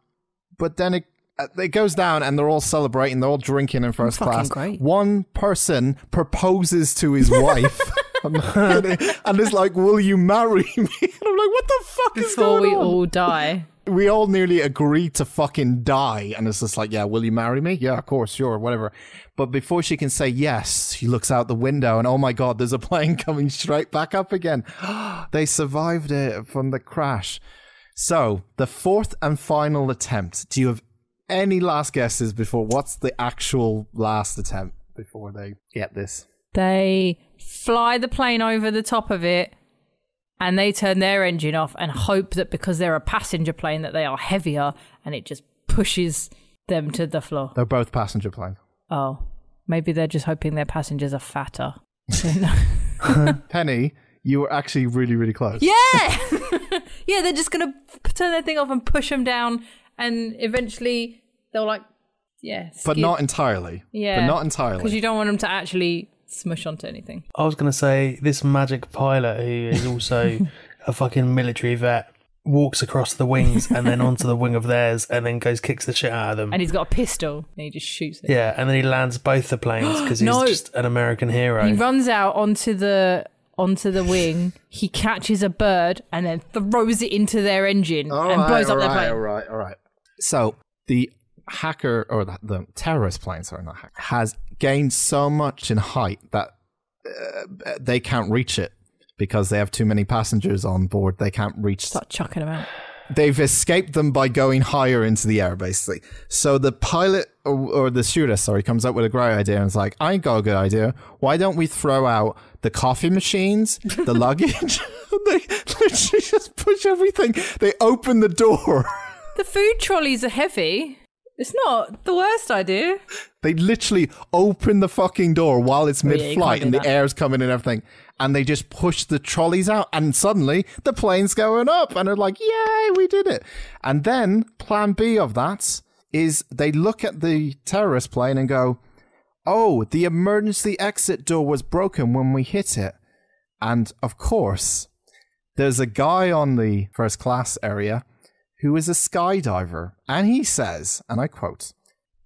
But then it Uh, it goes down, and they're all celebrating. They're all drinking in first class. great. One person proposes to his wife. and and is like, "Will you marry me?" And I'm like, "What the fuck is Before going we on?" all die. we all nearly agree to fucking die. And it's just like, yeah, will you marry me? Yeah, of course, sure, whatever. But before she can say yes, she looks out the window and oh my God, there's a plane coming straight back up again. they survived it from the crash. So, the fourth and final attempt. Do you have any last guesses before what's the actual last attempt before they get this? They fly the plane over the top of it and they turn their engine off and hope that because they're a passenger plane that they are heavier and it just pushes them to the floor. They're both passenger planes. Oh, maybe they're just hoping their passengers are fatter. Penny, you were actually really, really close. yeah! yeah, they're just going to turn their thing off and push them down and eventually they'll like, yeah. But skid. not entirely. Yeah. But not entirely. Because you don't want them to actually smush onto anything. I was going to say this magic pilot who is also a fucking military vet walks across the wings and then onto the wing of theirs and then goes kicks the shit out of them. And he's got a pistol and he just shoots it. yeah, and then he lands both the planes because he's No. just an American hero. He runs out onto the onto the wing. He catches a bird and then throws it into their engine and blows up their plane. All right, all right. So the hacker or the, the terrorist plane, sorry, not hacker, has gained so much in height that uh, they can't reach it because they have too many passengers on board. They can't reach. Start chucking them out. They've escaped them by going higher into the air, basically. So the pilot or, or the stewardess, sorry, comes up with a great idea and is like, "I ain't got a good idea. Why don't we throw out the coffee machines, the luggage?" they literally just push everything. They open the door. The food trolleys are heavy. It's not the worst idea. They literally open the fucking door while it's oh, mid-flight can't and do the that. air's coming and everything, and they just push the trolleys out, and suddenly the plane's going up, and they're like, "Yay, we did it!" And then Plan B of that is they look at the terrorist plane and go, "Oh, the emergency exit door was broken when we hit it," and of course, there's a guy on the first class area who is a skydiver, and he says, and I quote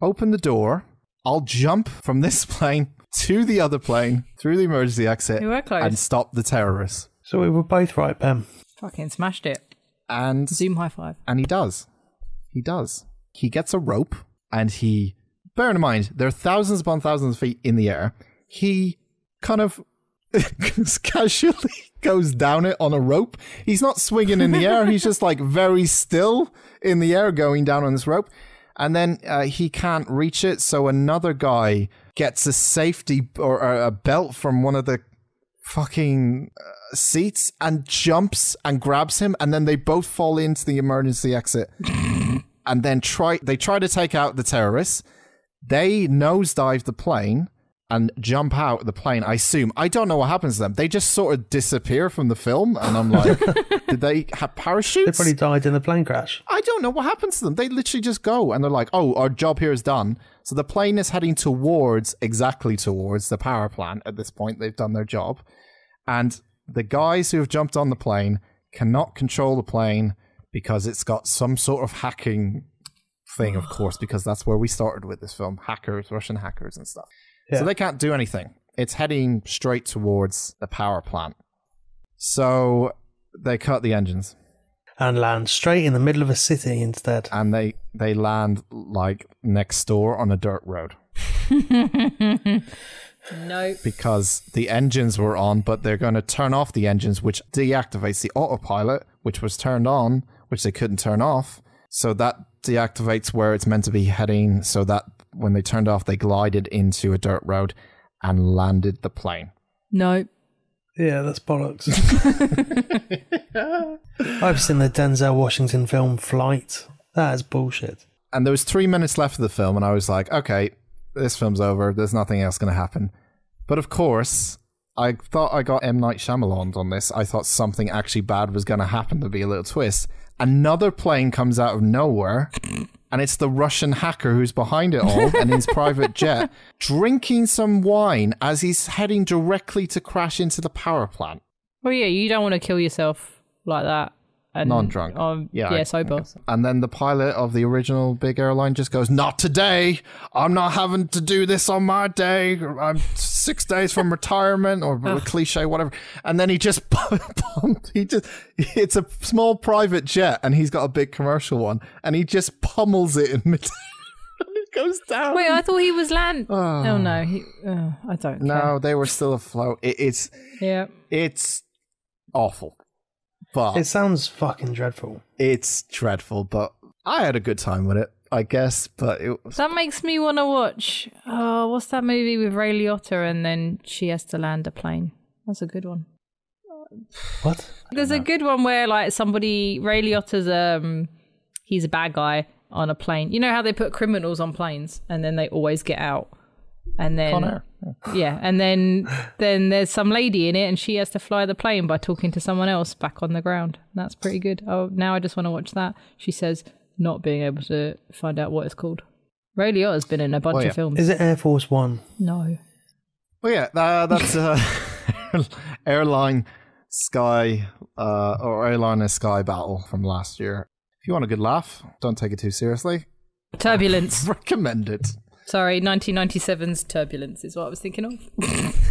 open the door. I'll jump from this plane to the other plane through the emergency exit You were close. and stop the terrorists. so we were both right, Pam. Fucking smashed it. And Zoom high five. and he does. He does. He gets a rope and he bear in mind there are thousands upon thousands of feet in the air. He kind of casually goes down it on a rope. He's not swinging in the air. He's just like very still in the air going down on this rope. and then uh, he can't reach it. So another guy gets a safety or, a belt from one of the fucking uh, seats and jumps and grabs him, and then they both fall into the emergency exit, and then try they try to take out the terrorists. They nosedive the plane and jump out of the plane. I assume I don't know what happens to them. They just sort of disappear from the film, and I'm like, did they have parachutes? They probably died in the plane crash. I don't know what happens to them. They literally just go and they're like, oh, our job here is done. So the plane is heading towards, exactly towards the power plant at this point. They've done their job. And the guys who have jumped on the plane cannot control the plane because it's got some sort of hacking thing, of course, because that's where we started with this film hackers, Russian hackers, and stuff. Yeah. So they can't do anything. It's heading straight towards the power plant. So they cut the engines. And land straight in the middle of a city instead. and they they land like next door on a dirt road Nope. because the engines were on but they're going to turn off the engines which deactivates the autopilot which was turned on which they couldn't turn off so that deactivates where it's meant to be heading so that when they turned off they glided into a dirt road and landed the plane Nope. Yeah, that's bollocks. I've seen the Denzel Washington film Flight. That is bullshit. and there was three minutes left of the film, and I was like, okay, this film's over. There's nothing else going to happen. But of course, I thought I got M Night Shyamalan on this. I thought something actually bad was going to happen. To be a little twist. Another plane comes out of nowhere, and it's the Russian hacker who's behind it all, and his private jet, drinking some wine as he's heading directly to crash into the power plant. Well, yeah, you don't want to kill yourself like that. And, Non-drunk. Um, Yeah, yeah, I- sober. And then the pilot of the original big airline just goes, Not today. I'm not having to do this on my day. I'm six days from retirement or cliche, whatever. And then he just, pumped, he just, it's a small private jet and he's got a big commercial one and he just pummels it in mid it goes down. Wait, I thought he was land. Oh, no, he, oh, I don't. Know. No, they were still afloat. It, it's, Yeah. it's awful. But It sounds fucking dreadful. it's dreadful, but I had a good time with it, I guess. But it was That makes me want to watch. Oh, what's that movie with Ray Liotta and then she has to land a plane? That's a good one. What? There's a good one where like somebody Ray Liotta's um he's a bad guy on a plane. You know how they put criminals on planes and then they always get out. And then Con Air. yeah, and then then there's some lady in it and she has to fly the plane by talking to someone else back on the ground. That's pretty good. Oh, now I just want to watch that. She says not being able to find out what it's called. Ray Liotta's been in a bunch Oh, yeah. of films. Is it Air Force One? no. Well, yeah, uh, that's uh, airline sky uh, or airliner sky battle from last year. If you want a good laugh, don't take it too seriously. Turbulence. Recommend it. Sorry, 1997's Turbulence is what I was thinking of.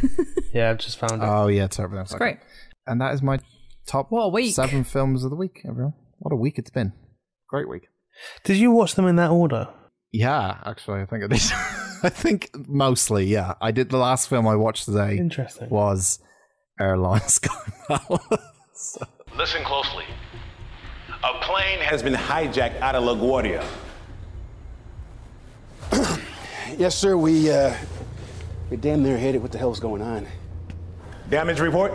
Yeah, I've just found it. Oh yeah, turbulence. Okay. Great. And that is my top What a week. seven films of the week. Everyone, what a week it's been. Great week. Did you watch them in that order? Yeah, actually, I think I did. I think mostly, yeah. I did the last film I watched today Interesting. was Airline Sky Battle. Listen closely. A plane has been hijacked out of LaGuardia. Yes, sir. We uh, we damn near hit it. What the hell's going on? Damage report?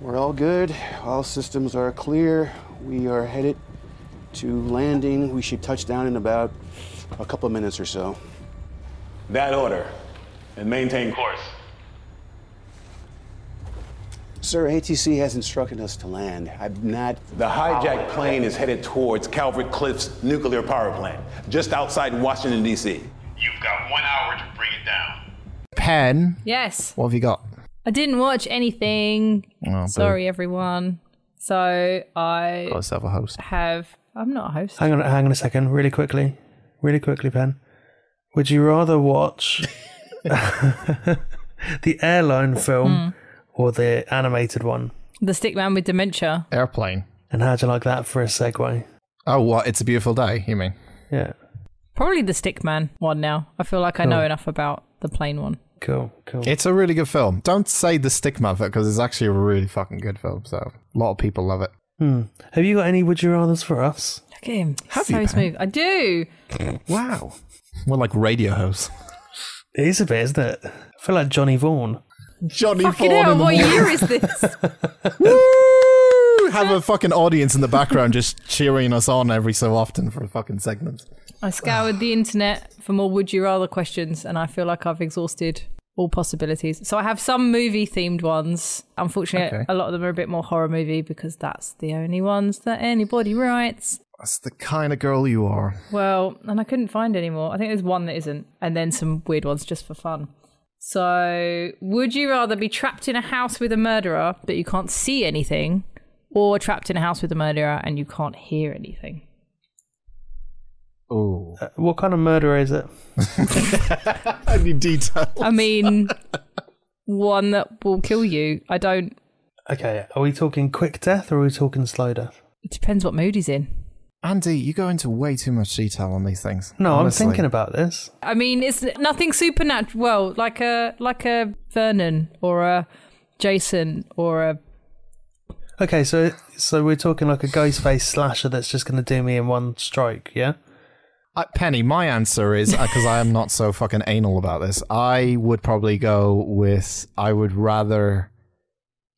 We're all good. All systems are clear. We are headed to landing. We should touch down in about a couple of minutes or so. That order. And maintain course. Sir, ATC has instructed us to land. I'm not. The hijacked plane is headed towards Calvert Cliffs nuclear power plant, just outside Washington, D.C. You've got one hour to bring it down. Pen, Yes. what have you got? I didn't watch anything. Oh, boo. Sorry, everyone. So I Got yourself a host. have. I'm not a host. Hang on, hang on a second, really quickly, really quickly, Pen. Would you rather watch the airline film hmm. or the animated one? The stickman with dementia. Airplane. And how'd you like that for a segue? Oh, what? It's a beautiful day. You mean? Yeah, Probably the stickman one now. I feel like I know Cool. enough about the plain one. cool, cool. It's a really good film. Don't say the Stickman film because it's actually a really fucking good film. So a lot of people love it. Hmm. Have you got any would you rather's for us? Look at him. Have so you, Ben? smooth. I do. Wow. We're like radio hosts. It is a bit, isn't it? I feel like Johnny Vaughan. Johnny Fucking Vaughan hell, in the what morning. year is this? Woo! Have a fucking audience in the background just cheering us on every so often for fucking segments. I scoured the internet for more would you rather questions, and I feel like I've exhausted all possibilities. So I have some movie themed ones. Unfortunately, Okay. a lot of them are a bit more horror movie because that's the only ones that anybody writes. That's the kind of girl you are. Well, and I couldn't find any more. I think there's one that isn't, and then some weird ones just for fun. So, would you rather be trapped in a house with a murderer but you can't see anything, or trapped in a house with a murderer and you can't hear anything? Oh. Uh, What kind of murder is it? I need detail. I mean, one that will kill you. I don't. Okay, are we talking quick death or are we talking slow death? It depends what mood he's in. Andy, you go into way too much detail on these things. No, honestly. I'm thinking about this. I mean, it's nothing supernatural. Well, like a like a Vernon or a Jason or a Okay, so so we're talking like a ghost face slasher that's just going to do me in one strike, yeah? Uh, Penny, my answer is because I am not so fucking anal about this. I would probably go with I would rather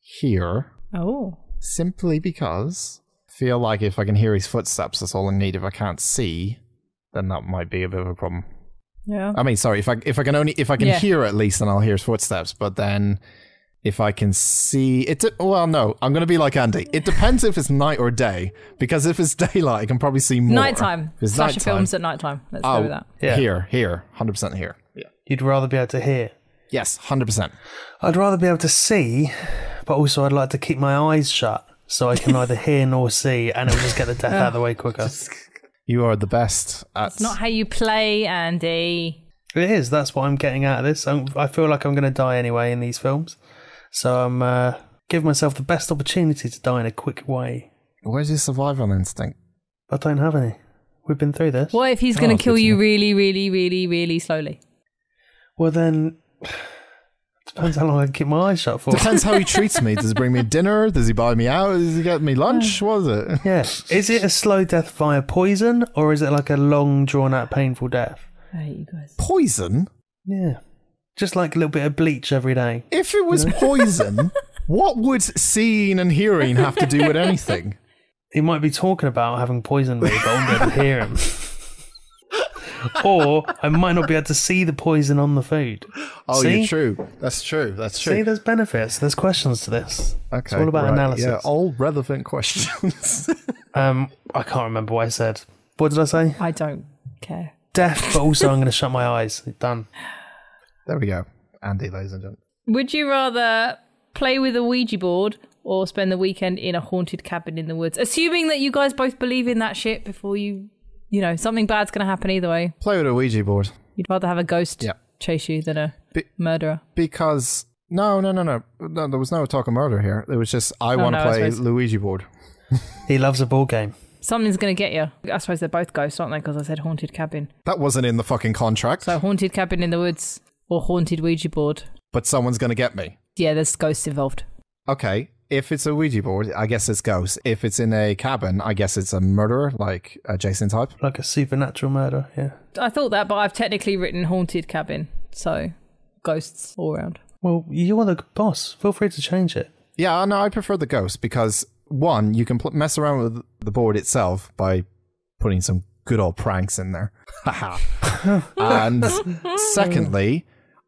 hear oh. simply because I feel like if I can hear his footsteps, that's all I need. If I can't see, then that might be a bit of a problem. Yeah. I mean, sorry, if I if I can only if I can Yeah. hear at least, then I'll hear his footsteps. But then if I can see it, de- well, no, I'm gonna be like Andy. It depends if it's night or day. Because if it's daylight, I can probably see more. Nighttime. If it's Slasher nighttime- films at nighttime. Let's Oh, go with oh, that. Yeah. Here, here, hundred percent here. Yeah. You'd rather be able to hear. Yes, hundred percent. I'd rather be able to see, but also I'd like to keep my eyes shut so I can neither hear nor see and it'll just get the death out of the way quicker. You are the best at. It's not how you play, Andy. It is. That's what I'm getting out of this. I'm, I feel like I'm going to die anyway in these films, so I'm uh, giving myself the best opportunity to die in a quick way. Where's your survival instinct? I don't have any. We've been through this. What if he's Oh, going to kill you really, really, really, really slowly? Well then, depends how long I can keep my eyes shut for. Depends how he treats me. Does he bring me dinner? Does he buy me out? Does he get me lunch? What is it? yeah. Is it a slow death via poison or is it like a long, drawn out, painful death? I hate you guys. Poison? Yeah. Just like a little bit of bleach every day. If it was poison, what would seeing and hearing have to do with anything? He might be talking about having poisoned me, but I won't be able to hear him. or I might not be able to see the poison on the food. Oh, See? you're true. That's true. That's true. See, there's benefits. There's questions to this. okay, it's all about right. analysis. Yeah, all relevant questions. Um, I can't remember what I said. What did I say? I don't care. Deaf, but also I'm going to shut my eyes. Done. There we go. Andy, ladies and gentlemen. Would you rather play with a Ouija board or spend the weekend in a haunted cabin in the woods? Assuming that you guys both believe in that shit before you, you know, something bad's going to happen either way. Play with a Ouija board. You'd rather have a ghost Yeah. chase you than a Be- murderer. Because no, no, no, no, no. There was no talk of murder here. It was just I want to Oh, no, play suppose- Luigi board. He loves a board game. Something's going to get you. I suppose they're both ghosts, aren't they? Because I said haunted cabin. That wasn't in the fucking contract. So haunted cabin in the woods or haunted Ouija board. but someone's gonna get me. Yeah, there's ghosts involved. Okay. If it's a Ouija board, I guess it's ghosts. If it's in a cabin, I guess it's a murderer, like a Jason type. Like a supernatural murder, yeah. I thought that, but I've technically written haunted cabin, so ghosts all around. Well, you're the boss. Feel free to change it. Yeah, no, I prefer the ghost because one, you can pl- mess around with the board itself by putting some good old pranks in there. Haha. and secondly,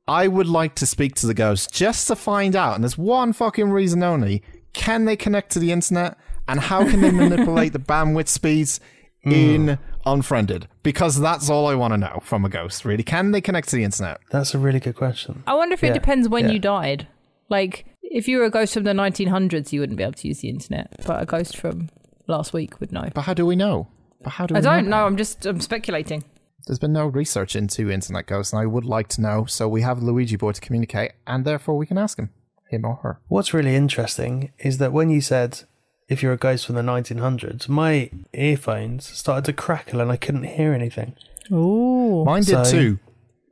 I would like to speak to the ghost just to find out, and there's one fucking reason only: can they connect to the internet, and how can they manipulate the bandwidth speeds hmm. in Unfriended? Because that's all I want to know from a ghost. Really, can they connect to the internet? That's a really good question. I wonder if it Yeah, depends when yeah. you died. Like, if you were a ghost from the 1900s, you wouldn't be able to use the internet, but a ghost from last week would know. But how do we know? But how do I don't know. I'm just I'm speculating. There's been no research into internet ghosts, and I would like to know. So we have Luigi Boy to communicate, and therefore we can ask him, him or her. What's really interesting is that when you said if you're a ghost from the 1900s, my earphones started to crackle and I couldn't hear anything. Oh, Mine did So- too.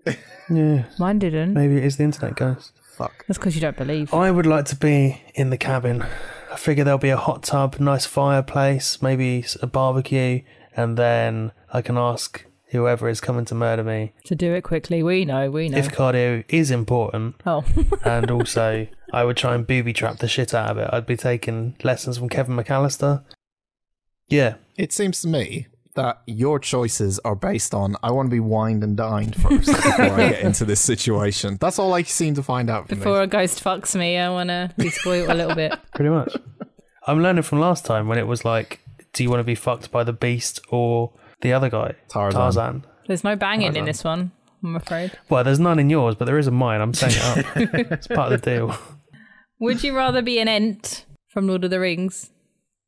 Yeah, mine didn't. maybe it is the internet ghost. Fuck. That's because you don't believe. I would like to be in the cabin. I figure there'll be a hot tub, nice fireplace, maybe a barbecue, and then I can ask whoever is coming to murder me To do it quickly, we know, we know. if cardio is important, oh, and also I would try and booby trap the shit out of it. I'd be taking lessons from Kevin McAllister. Yeah, It seems to me that your choices are based on I want to be wined and dined first before I get into this situation. That's all I seem to find out from before these. a ghost fucks me, I want to be spoiled a little bit. pretty much. I'm learning from last time when it was like, do you want to be fucked by the beast or the other guy, Tarzan. Tarzan. There's no banging in this one, I'm afraid. Well, there's none in yours, but there is in mine. I'm saying it up. it's part of the deal. Would you rather be an Ent from Lord of the Rings?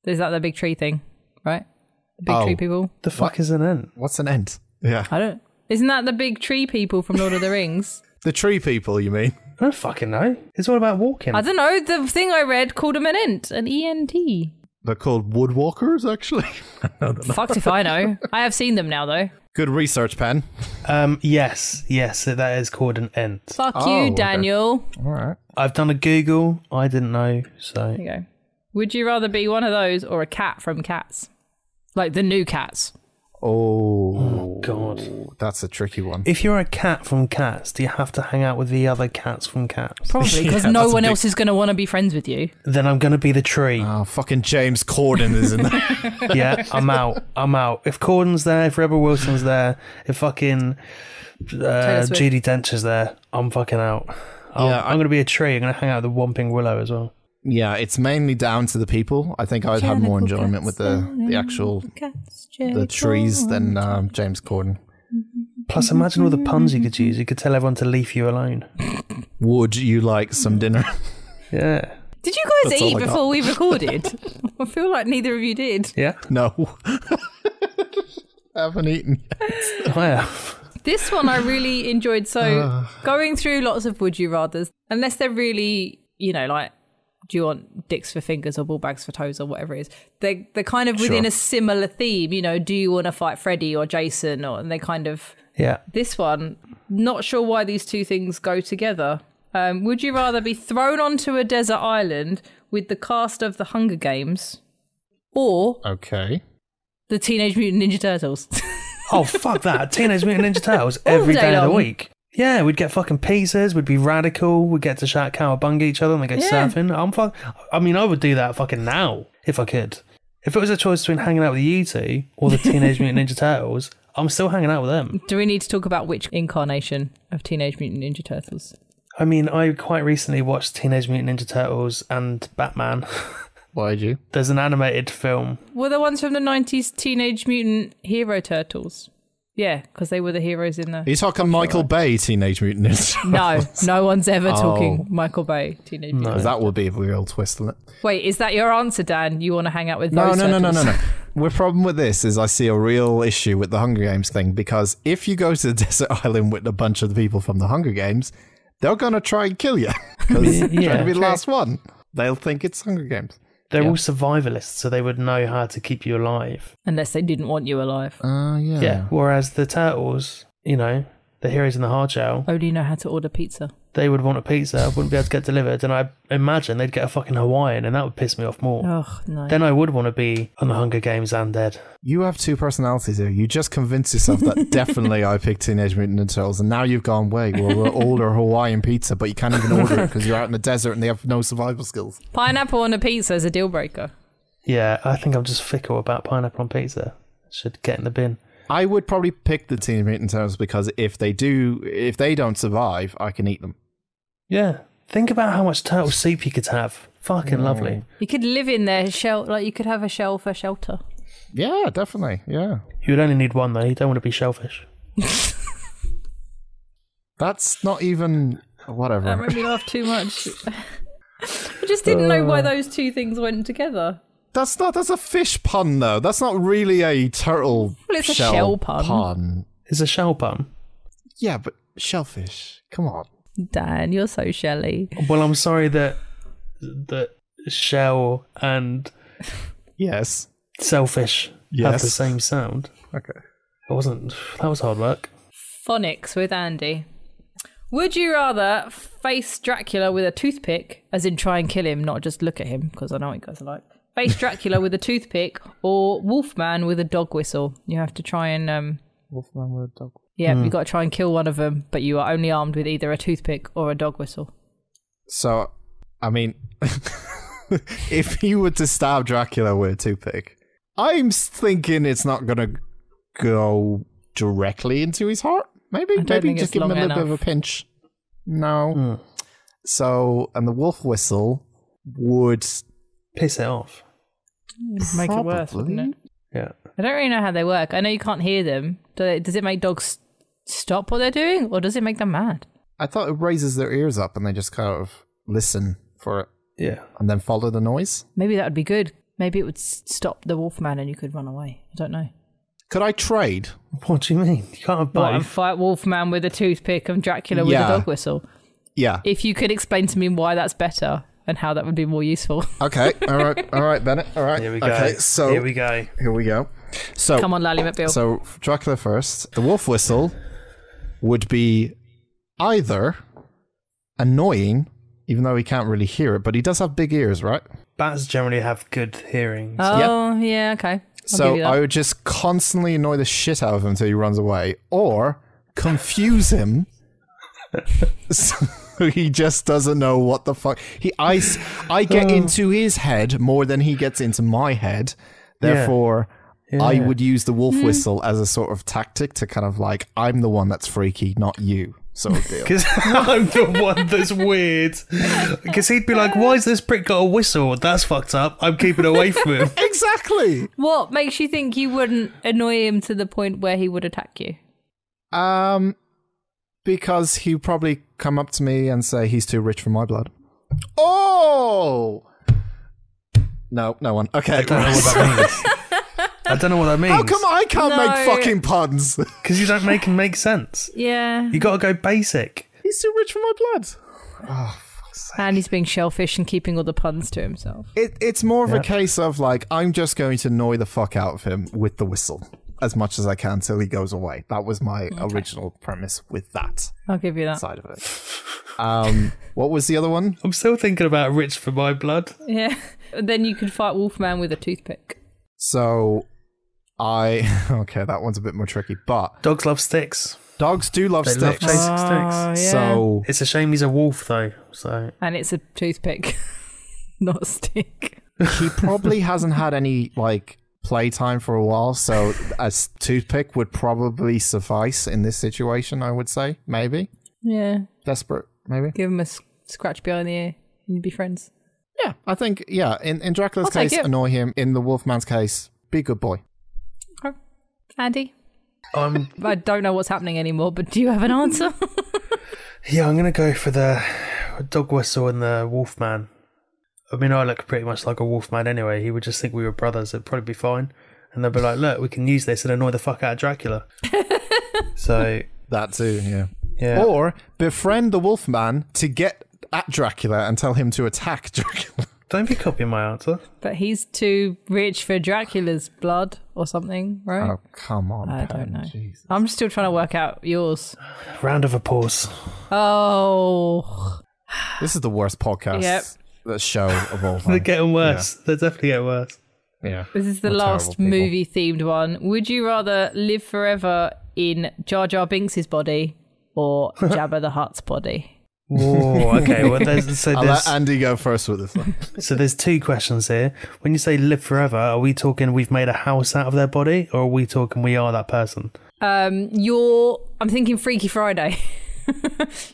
Is that the big tree thing, right? The big Oh. tree people. The fuck is an ant? What's an ent? Yeah. I don't. Isn't that the big tree people from Lord of the Rings? The tree people, you mean? I don't fucking know. It's all about walking. I don't know. The thing I read called them an Ent, an E N T. They're called woodwalkers, actually. Fucked if I know. I have seen them now though. Good research, pen. Um, yes, yes, that is called an ent. Fuck Oh, you, okay. Daniel. All right. I've done a Google. I didn't know, so There you go. Would you rather be one of those or a cat from Cats? Like the new cats. Oh, God. that's a tricky one. If you're a cat from Cats, do you have to hang out with the other cats from Cats? Probably because Yeah, no one big- else is going to want to be friends with you. Then I'm gonna be the tree. Oh, fucking James Corden is in there. yeah, I'm out. I'm out. If Corden's there, if Rebel Wilson's there, if fucking uh, Swift. Judi Dench's there, I'm fucking out. I'm, Yeah, I'm gonna be a tree. I'm gonna hang out with the Whomping Willow as well. Yeah, it's mainly down to the people. I think I'd have more enjoyment with the, the actual the trees than um, James Corden. Plus, imagine all the puns you could use. You could tell everyone to leave you alone. Would you like some dinner? Yeah. Did you guys That's all eat I got. before we recorded? I feel like neither of you did. Yeah. no. haven't eaten yet. I have. This one I really enjoyed. So going through lots of would you rather's, unless they're really, you know, like, do you want dicks for fingers or ball bags for toes or whatever it is? They they're kind of within Sure. a similar theme. You know, do you want to fight Freddy or Jason? Or and they kind of Yeah. this one. Not sure why these two things go together. Um, would you rather be thrown onto a desert island with the cast of the Hunger Games, or Okay. the Teenage Mutant Ninja Turtles? Oh fuck that! Teenage Mutant Ninja Turtles every day day of the week. Yeah, we'd get fucking pizzas. We'd be radical. We'd get to shout cowabunga each other and they go Yeah. surfing. I'm fuck. I mean, I would do that fucking now if I could. If it was a choice between hanging out with you two or the Teenage Mutant Ninja Turtles, I'm still hanging out with them. Do we need to talk about which incarnation of Teenage Mutant Ninja Turtles? I mean, I quite recently watched Teenage Mutant Ninja Turtles and Batman. Why'd you? There's an animated film. Were the ones from the 90s Teenage Mutant Hero Turtles? Yeah, because they were the heroes in Are the. you talking Michael Bay Teenage Mutant Ninja? No, no one's ever talking Oh. Michael Bay Teenage Mutant. Because that would be a real twist, wouldn't it? Wait, is that your answer, Dan? You want to hang out with No, those no, no, no, no, turtles? no. The problem with this is I see a real issue with the Hunger Games thing because if you go to the desert island with a bunch of the people from the Hunger Games, they're gonna try and kill you because Yeah, trying to be the last one. They'll think it's Hunger Games. They're Yeah. all survivalists, so they would know how to keep you alive. Unless they didn't want you alive. Uh, yeah. Yeah. Whereas the turtles, you know, the heroes in the hard shell, Only know how to order pizza. They would want a pizza, I wouldn't be able to get delivered, and I imagine they'd get a fucking Hawaiian, and that would piss me off more. Oh, no. Then I would want to be on the Hunger Games and dead. You have two personalities here. You just convinced yourself that definitely I picked Teenage Mutant Ninja Turtles, and now you've gone, wait, well, we'll order Hawaiian pizza, but you can't even order it because you're out in the desert and they have no survival skills. Pineapple on a pizza is a deal breaker. Yeah, I think I'm just fickle about pineapple on pizza. Should get in the bin. I would probably pick the Teenage Mutant Turtles because if they do, if they don't survive, I can eat them. Yeah. Think about how much turtle soup you could have. Fucking lovely. Mm. You could live in their shell, like you could have a shell for shelter. Yeah, definitely. Yeah. You would only need one though. You don't want to be shellfish. That's not even whatever. That made me laugh too much. I just didn't know why uh. those two things went together. That's not. That's a fish pun, though. That's not really a turtle. Well, it's a shell pun. It's a shell pun. Yeah, but shellfish. Come on. Dan, you're so shelly. Well, I'm sorry that that shell and Yes. selfish have the same sound. Okay. It wasn't. That was hard work. Phonics with Andy. Would you rather face Dracula with a toothpick, as in try and kill him, not just look at him, because I know what you guys are like, face Dracula with a toothpick or Wolfman with a dog whistle. You have to try and um Wolfman with a dog. yeah, you got to try and kill one of them, but you are only armed with either a toothpick or a dog whistle. So, I mean, if you were to stab Dracula with a toothpick, I'm thinking it's not gonna go directly into his heart. Maybe, don't maybe just give him a long little bit of a pinch. No. Hmm. So, and the wolf whistle would Piss it off. Make it worse, wouldn't it? Yeah. I don't really know how they work. I know you can't hear them. Do they, does it make dogs stop what they're doing, or does it make them mad? I thought it raises their ears up and they just kind of listen for it Yeah. and then follow the noise. Maybe that would be good. Maybe it would stop the Wolfman and you could run away. I don't know. Could I trade? What do you mean? You can't have What, and both. fight Wolfman with a toothpick and Dracula with Yeah. a dog whistle. Yeah. If you could explain to me why that's better and how that would be more useful. Okay. All right. All right, Bennett. All right. Here we go. Okay. So Here we go. here we go. So Come on, Lally McBeal. So Dracula first. The wolf whistle would be either annoying, even though he can't really hear it, but he does have big ears, right? Bats generally have good hearing. oh, yeah, okay. I'll so. I would just constantly annoy the shit out of him until he runs away, or confuse him. so he just doesn't know what the fuck he I, I get into his head more than he gets into my head therefore I Yeah. would use the wolf whistle as a sort of tactic to kind of like I'm the one that's freaky not you sort of deal Because I'm the one that's weird. Because he'd be like, why has this prick got a whistle? That's fucked up. I'm keeping away from him. exactly what makes you think you wouldn't annoy him to the point where he would attack you? um because he'd probably come up to me and say he's too rich for my blood oh no no one okay I don't know what that means. I don't know what that means. How come I can't No. make fucking puns? Because you don't make them make sense. Yeah. You got to go basic. He's too rich for my blood. Oh, and he's being shellfish and keeping all the puns to himself. It, it's more of Yeah. a case of like I'm just going to annoy the fuck out of him with the whistle as much as I can till he goes away. That was my original premise with that I'll give you that. side of it. Um, what was the other one? I'm still thinking about rich for my blood. Yeah. then you could fight Wolfman with a toothpick. So I okay, that one's a bit more tricky, but Dogs love sticks. dogs do love They love sticks. chasing Oh, sticks. yeah. So It's a shame he's a wolf, though. So And it's a toothpick, not a stick. he probably hasn't had any like playtime for a while, so a toothpick would probably suffice in this situation. I would say maybe Yeah. desperate, maybe. Give him a scratch behind the ear and you'd be friends. Yeah, I think yeah. In in Dracula's I'll case, annoy him. In the Wolfman's case, be a good boy. Okay. Andy? I'm um, I don't know what's happening anymore, but do you have an answer? yeah, I'm gonna go for the dog whistle and the wolf man. I mean, I look pretty much like a wolf man anyway. He would just think we were brothers. It'd probably be fine. And they'll be like, "Look, we can use this and annoy the fuck out of Dracula." so That too, yeah. yeah, Or befriend the wolf man to get at Dracula and tell him to attack Dracula. don't be copying my answer. but he's too rich for Dracula's blood or something, right? Oh come on! I Pen, don't know. jeez. I'm still trying to work out yours. Round of applause. Oh. This is the worst podcast. Yep. The show of all They're getting worse. They're definitely getting worse. yeah. This is the We're last movie themed one. Would you rather live forever in Jar Jar Binks' body or Jabba the Hutt's body? Whoa. Okay. Well, there's, so I'll there's let Andy go first with this one. so there's two questions here. When you say live forever, are we talking we've made a house out of their body, or are we talking we are that person? Um, you're. I'm thinking Freaky Friday.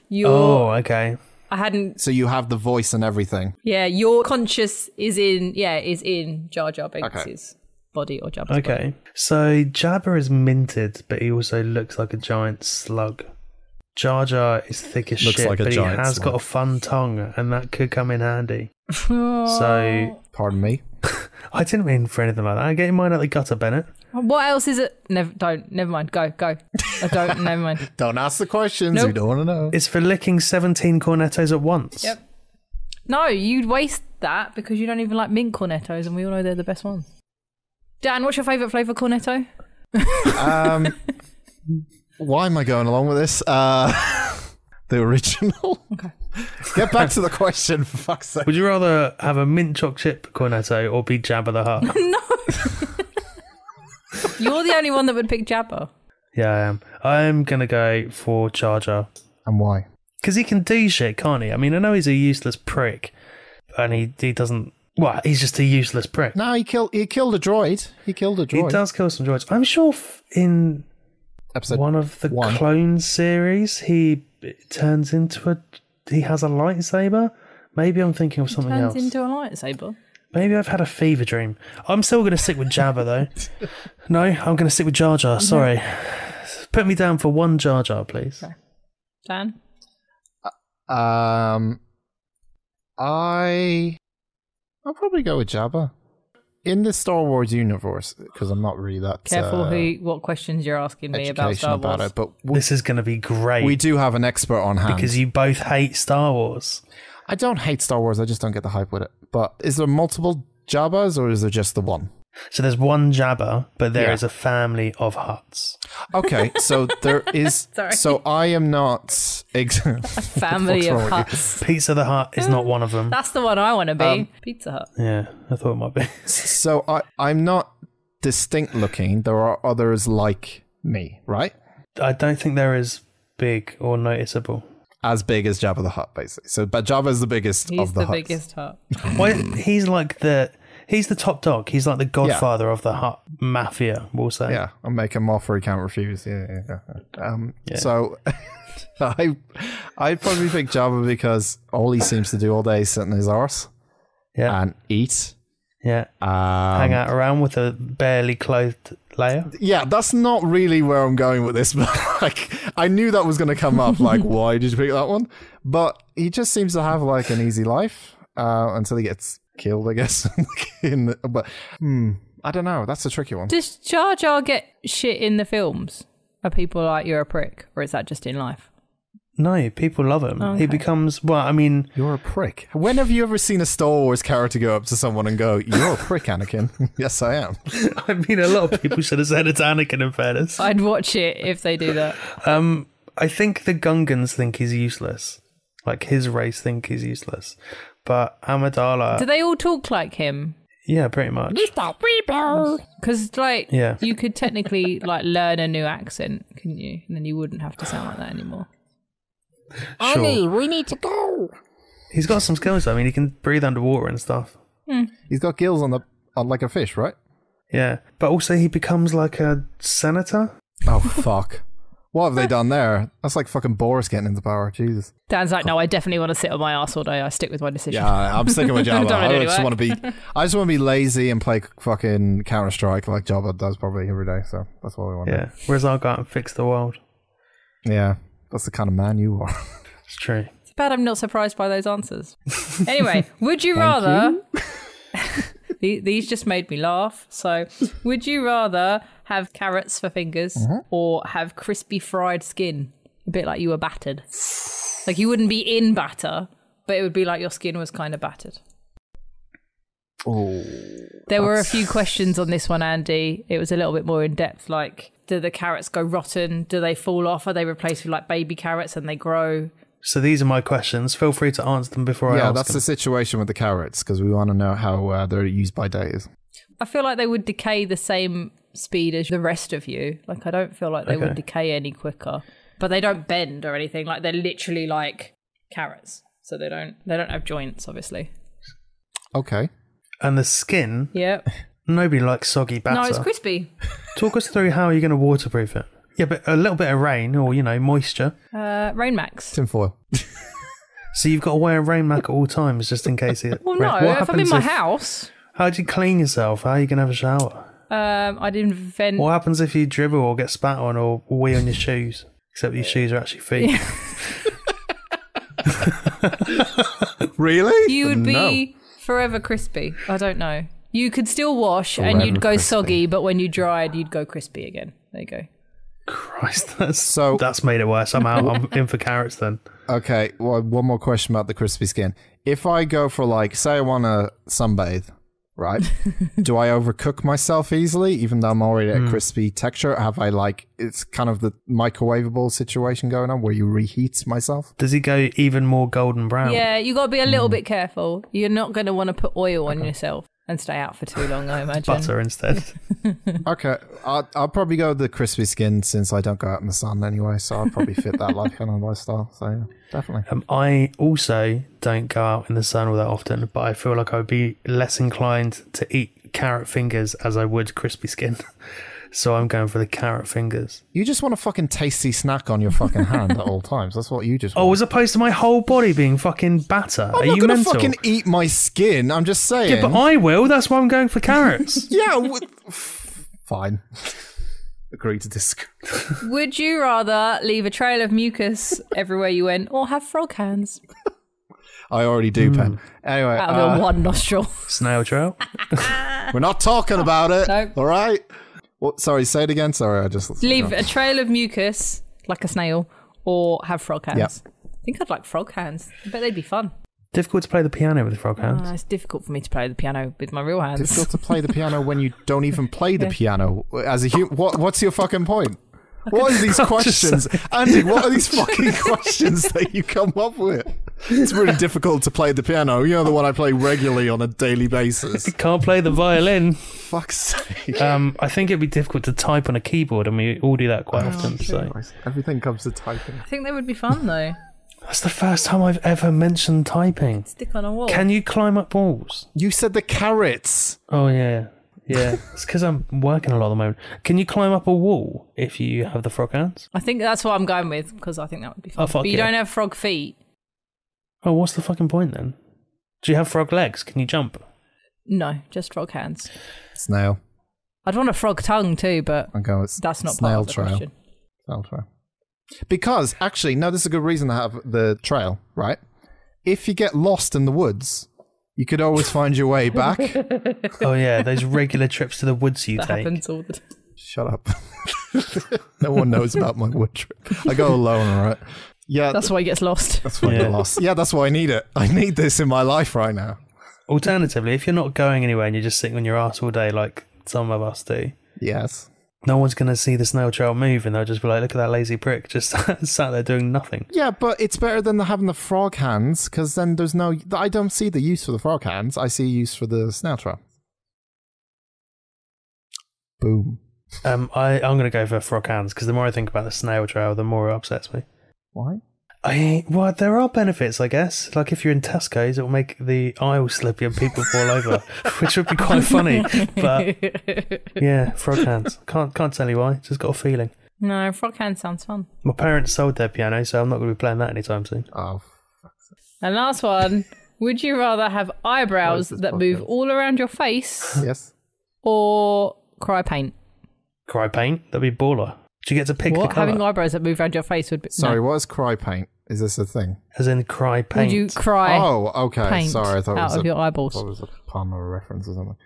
you're. Oh, okay. I hadn't. so you have the voice and everything. Yeah, your conscious is in. Yeah, is in Jar Jar Binks' body or Jabba's body. Okay. So Jabba is minted, but he also looks like a giant slug. Jar Jar is thick as Looks shit, like a but he giant has got a fun tongue, and that could come in handy. So Pardon me. I didn't mean for anything like that. I get your mind out the gutter, Bennett. What else is it? Never. Don't. Never mind. Go. Go. I don't. never mind. Don't ask the questions. Nope. We don't want to know. It's for licking 17 cornettos at once. Yep. No, you'd waste that because you don't even like mint cornettos, and we all know they're the best ones. Dan, what's your favourite flavour cornetto? Um, why am I going along with this? Uh, the original. Okay. Get back to the question, for fuck's sake. Would you rather have a mint choc chip cornetto or be Jabba the Hutt? You're the only one that would pick Jabba. yeah, I am. I'm gonna go for Jar Jar And why? because he can do shit, can't he? I mean, I know he's a useless prick, and he he doesn't. Well, he's just a useless prick. No, he killed. He killed a droid. He killed a droid. He droid. does kill some droids. I'm sure f- in Episode one of the one. clone series he turns into a he has a lightsaber. Maybe I'm thinking of something else. Turns else. into a lightsaber. Maybe I've had a fever dream. I'm still going to stick with Jabba though. no, I'm going to stick with Jar Jar. Sorry. Put me down for one Jar Jar, please. Dan? Um, I I'll probably go with Jabba in the Star Wars universe because I'm not really that Careful uh, who, what questions you're asking me about educational Star about, Wars. it. But we, This is going to be great we do have an expert on hand. because you both hate Star Wars. I don't hate Star Wars. I just don't get the hype with it. But is there multiple Jabbas or is there just the one? So there's one Jabba, but there Yeah. is a family of Hutts. Okay, so there is. Sorry. So I am not. Ex- Family of What's wrong with Hutts. Pizza the Hutt is not one of them. That's the one I want to be. Um, Pizza Hut. Yeah, I thought it might be. So I, I'm not distinct looking. There are others like me, right? I don't think they're as big or noticeable. As big as Jabba the Hutt, basically. So, but Jabba is the biggest He's of the, the, Hutts. biggest Hutt. Why he's like the he's the top dog. He's like the godfather of the Hutt mafia. We'll say. Yeah, I'll make him offer he can't refuse. Yeah, yeah, yeah. Um, So, I, I'd probably pick Jabba because all he seems to do all day is sit in his arse yeah, and eat. yeah. Um, Hang out around with a barely clothed Leia. Yeah, that's not really where I'm going with this, but like I knew that was going to come up. Like, why did you pick that one? But he just seems to have like an easy life uh, until he gets killed, I guess. in the, but hmm, I don't know. That's a tricky one. Does Jar Jar get shit in the films? Are people like, you're a prick? Or is that just in life? No, people love him. He becomes well. I mean, You're a prick. When have you ever seen a Star Wars character go up to someone and go, "You're a prick, Anakin"? yes, I am. I mean, a lot of people should have said it's Anakin. In fairness, I'd watch it if they do that. um, I think the Gungans think he's useless. Like his race think he's useless, but Amidala, Do they all talk like him? yeah, pretty much. Because, like, Yeah. you could technically, like, learn a new accent, couldn't you? And then you wouldn't have to sound like that anymore. Sure. we need to go. He's got some skills. I mean, he can breathe underwater and stuff. Hmm. He's got gills on the on like a fish, right? Yeah, but also he becomes like a senator. Oh fuck! what have they done there? That's like fucking Boris getting into power. Jesus. Dan's like, no, I definitely want to sit on my ass all day. I stick with my decision. Yeah, I'm sticking with Don't Jabba. wanna do I just want to be. I just want to be lazy and play fucking Counter Strike like Jabba does probably every day. So that's what we want. Yeah, whereas I'll go out and fix the world. yeah. That's the kind of man you are. It's true. It's bad I'm not surprised by those answers. anyway, would you rather. The- These just made me laugh. So, would you rather have carrots for fingers mm-hmm. or have crispy fried skin? A bit like you were battered. Like you wouldn't be in batter, but it would be like your skin was kind of battered. Oh, There were a few questions on this one, Andy. It was a little bit more in depth. Like, do the carrots go rotten? Do they fall off? Are they replaced with like baby carrots and they grow? So these are my questions. Feel free to answer them before I yeah. That's them. the situation with the carrots because we want to know how uh, they're used by days. I feel like they would decay the same speed as the rest of you. Like I don't feel like they would decay any quicker. But they don't bend or anything. Like they're literally like carrots. So they don't they don't have joints, obviously. Okay. And the skin, Yep. nobody likes soggy batter. No, it's crispy. Talk us through how you're going to waterproof it. Yeah, but a little bit of rain or, you know, moisture. Uh Rain Max. Tinfoil. So you've got to wear a rain mac at all times just in case it. Well no, What if I'm in happens my if- house, How do you clean yourself? How are you going to have a shower? um I'd invent What happens if you dribble or get spat on or wee on your shoes? Except your shoes are actually feet. Really? you would No. be forever crispy. I don't know. You could still wash and you'd go crispy. soggy, but when you dried, you'd go crispy again. There you go. Christ, that's So- that's made it worse. I'm out. I'm in for carrots then. Okay, well, one more question about the crispy skin. If I go for like, say, I want to sunbathe, right? Do I overcook myself easily, even though I'm already at crispy texture? Have I like it's kind of the microwavable situation going on where you reheat myself? Does he go even more golden brown? Yeah, you got to be a little Mm. bit careful. You're not going to want to put oil on yourself and stay out for too long, I imagine. Butter instead. Okay, I'll, I'll probably go with the crispy skin since I don't go out in the sun anyway, so I'll probably fit that life kind of lifestyle. So yeah, definitely. Um, I also don't go out in the sun all that often, but I feel like I would be less inclined to eat carrot fingers as I would crispy skin. So I'm going for the carrot fingers. You just want a fucking tasty snack on your fucking hand at all times. That's what you just. Oh, as opposed to my whole body being fucking batter. I'm Are not you gonna mental? fucking eat my skin. I'm just saying. yeah, but I will. That's why I'm going for carrots. yeah, w- fine. Agree to disagree. Would you rather leave a trail of mucus everywhere you went or have frog hands I already do, Pen. Anyway, out of uh, your one nostril? Snail trail. we're not talking about it. No. All right. Well, sorry, say it again. Sorry, I just Leave a trail of mucus like a snail or have frog hands. Yep. I think I'd like frog hands. I bet they'd be fun. Difficult to play the piano with frog hands. Uh, it's difficult for me to play the piano with my real hands. difficult to play the piano when you don't even play the piano as a human. what what's your fucking point what are these questions andy what are these fucking questions that you come up with it's really difficult to play the piano you know the one i play regularly on a daily basis Can't play the violin. fuck's sake Um, I think it'd be difficult to type on a keyboard, and we all do that quite often. So everything comes to typing I think they would be fun though. that's the first time I've ever mentioned typing. Stick on a wall. Can you climb up walls? you said the carrots Oh yeah, yeah. it's because I'm working a lot at the moment. Can you climb up a wall if you have the frog hands? I think that's what I'm going with because I think that would be oh, fun. Oh, fuck but you yeah. don't have frog feet. Oh, what's the fucking point then? Do you have frog legs? Can you jump? No, just frog hands. snail I'd want a frog tongue too, but i'm going with that's not snail part of the trail question. snail trail because actually no this is a good reason to have the trail right if you get lost in the woods you could always find your way back Oh yeah, those regular trips to the woods you That take. happens all the time. Shut up. no one knows about my wood trip. I go alone, all right? Yeah, That's why he gets lost. that's why I Yeah. get lost. Yeah, that's why I need it. I need this in my life right now. Alternatively, if you're not going anywhere and you're just sitting on your ass all day, like some of us do, Yes. No one's going to see the snail trail move, and they'll just be like, "Look at that lazy prick, just sat there doing nothing." Yeah, but it's better than having the frog hands because then there's no. I don't see the use for the frog hands. I see use for the snail trail. Boom. Um, I I'm going to go for frog hands because the more I think about the snail trail, the more it upsets me. Why? I well, there are benefits, I guess. Like if you're in Tesco's, it will make the aisle slippy and people fall over, which would be quite funny. But yeah, frog hands. Can't can't tell you why. Just got a feeling. no, frog hands sounds fun. My parents sold their piano, so I'm not going to be playing that anytime soon. Oh, And last one. Would you rather have eyebrows this that move all around your face yes. or cry paint? Cry paint. That'd be baller. Do you get to pick What? the colour? Having eyebrows that move around your face would be. Sorry, no. what is cry paint? Is this a thing? As in cry paint. Would you cry Oh, okay. paint Sorry, I thought it out was of a, your eyeballs? thought it was a pun or a reference or something.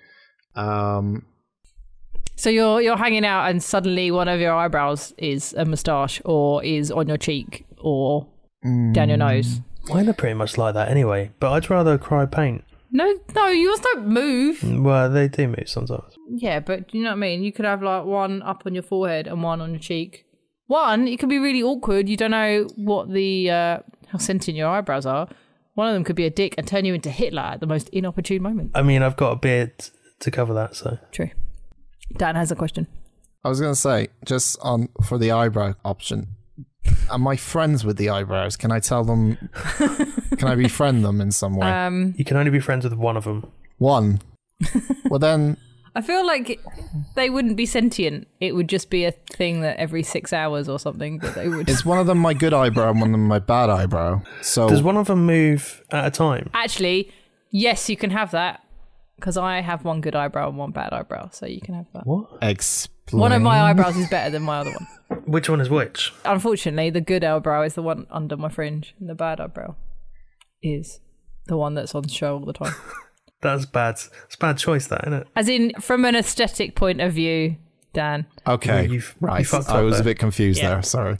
Um, So you're you're hanging out and suddenly one of your eyebrows is a moustache or is on your cheek or down your nose. Mine are pretty much like that anyway, but I'd rather cry paint. No, no, yours don't move. Well, they do move sometimes. Yeah, but you know what I mean? You could have like one up on your forehead and one on your cheek. One, it could be really awkward. You don't know what the uh, how sentient your eyebrows are. One of them could be a dick and turn you into Hitler at the most inopportune moment. I mean, I've got a beard to cover that, so. True. Dan has a question. I was going to say, just on for the eyebrow option, am I friends with the eyebrows? Can I tell them? can I befriend them in some way? Um, You can only be friends with one of them. One. Well, then, I feel like they wouldn't be sentient. It would just be a thing that every six hours or something that they would. is one of them my good eyebrow and one of them my bad eyebrow? So Does one of them move at a time? Actually, yes, you can have that because I have one good eyebrow and one bad eyebrow, so you can have that. What? explain. One of my eyebrows is better than my other one. Which one is which? Unfortunately, the good eyebrow is the one under my fringe, and the bad eyebrow is the one that's on show all the time. That's bad. It's a bad choice, that, isn't it? As in, from an aesthetic point of view, Dan. Okay, Yeah, you've- you right. I up was a bit confused Yeah. there. Sorry.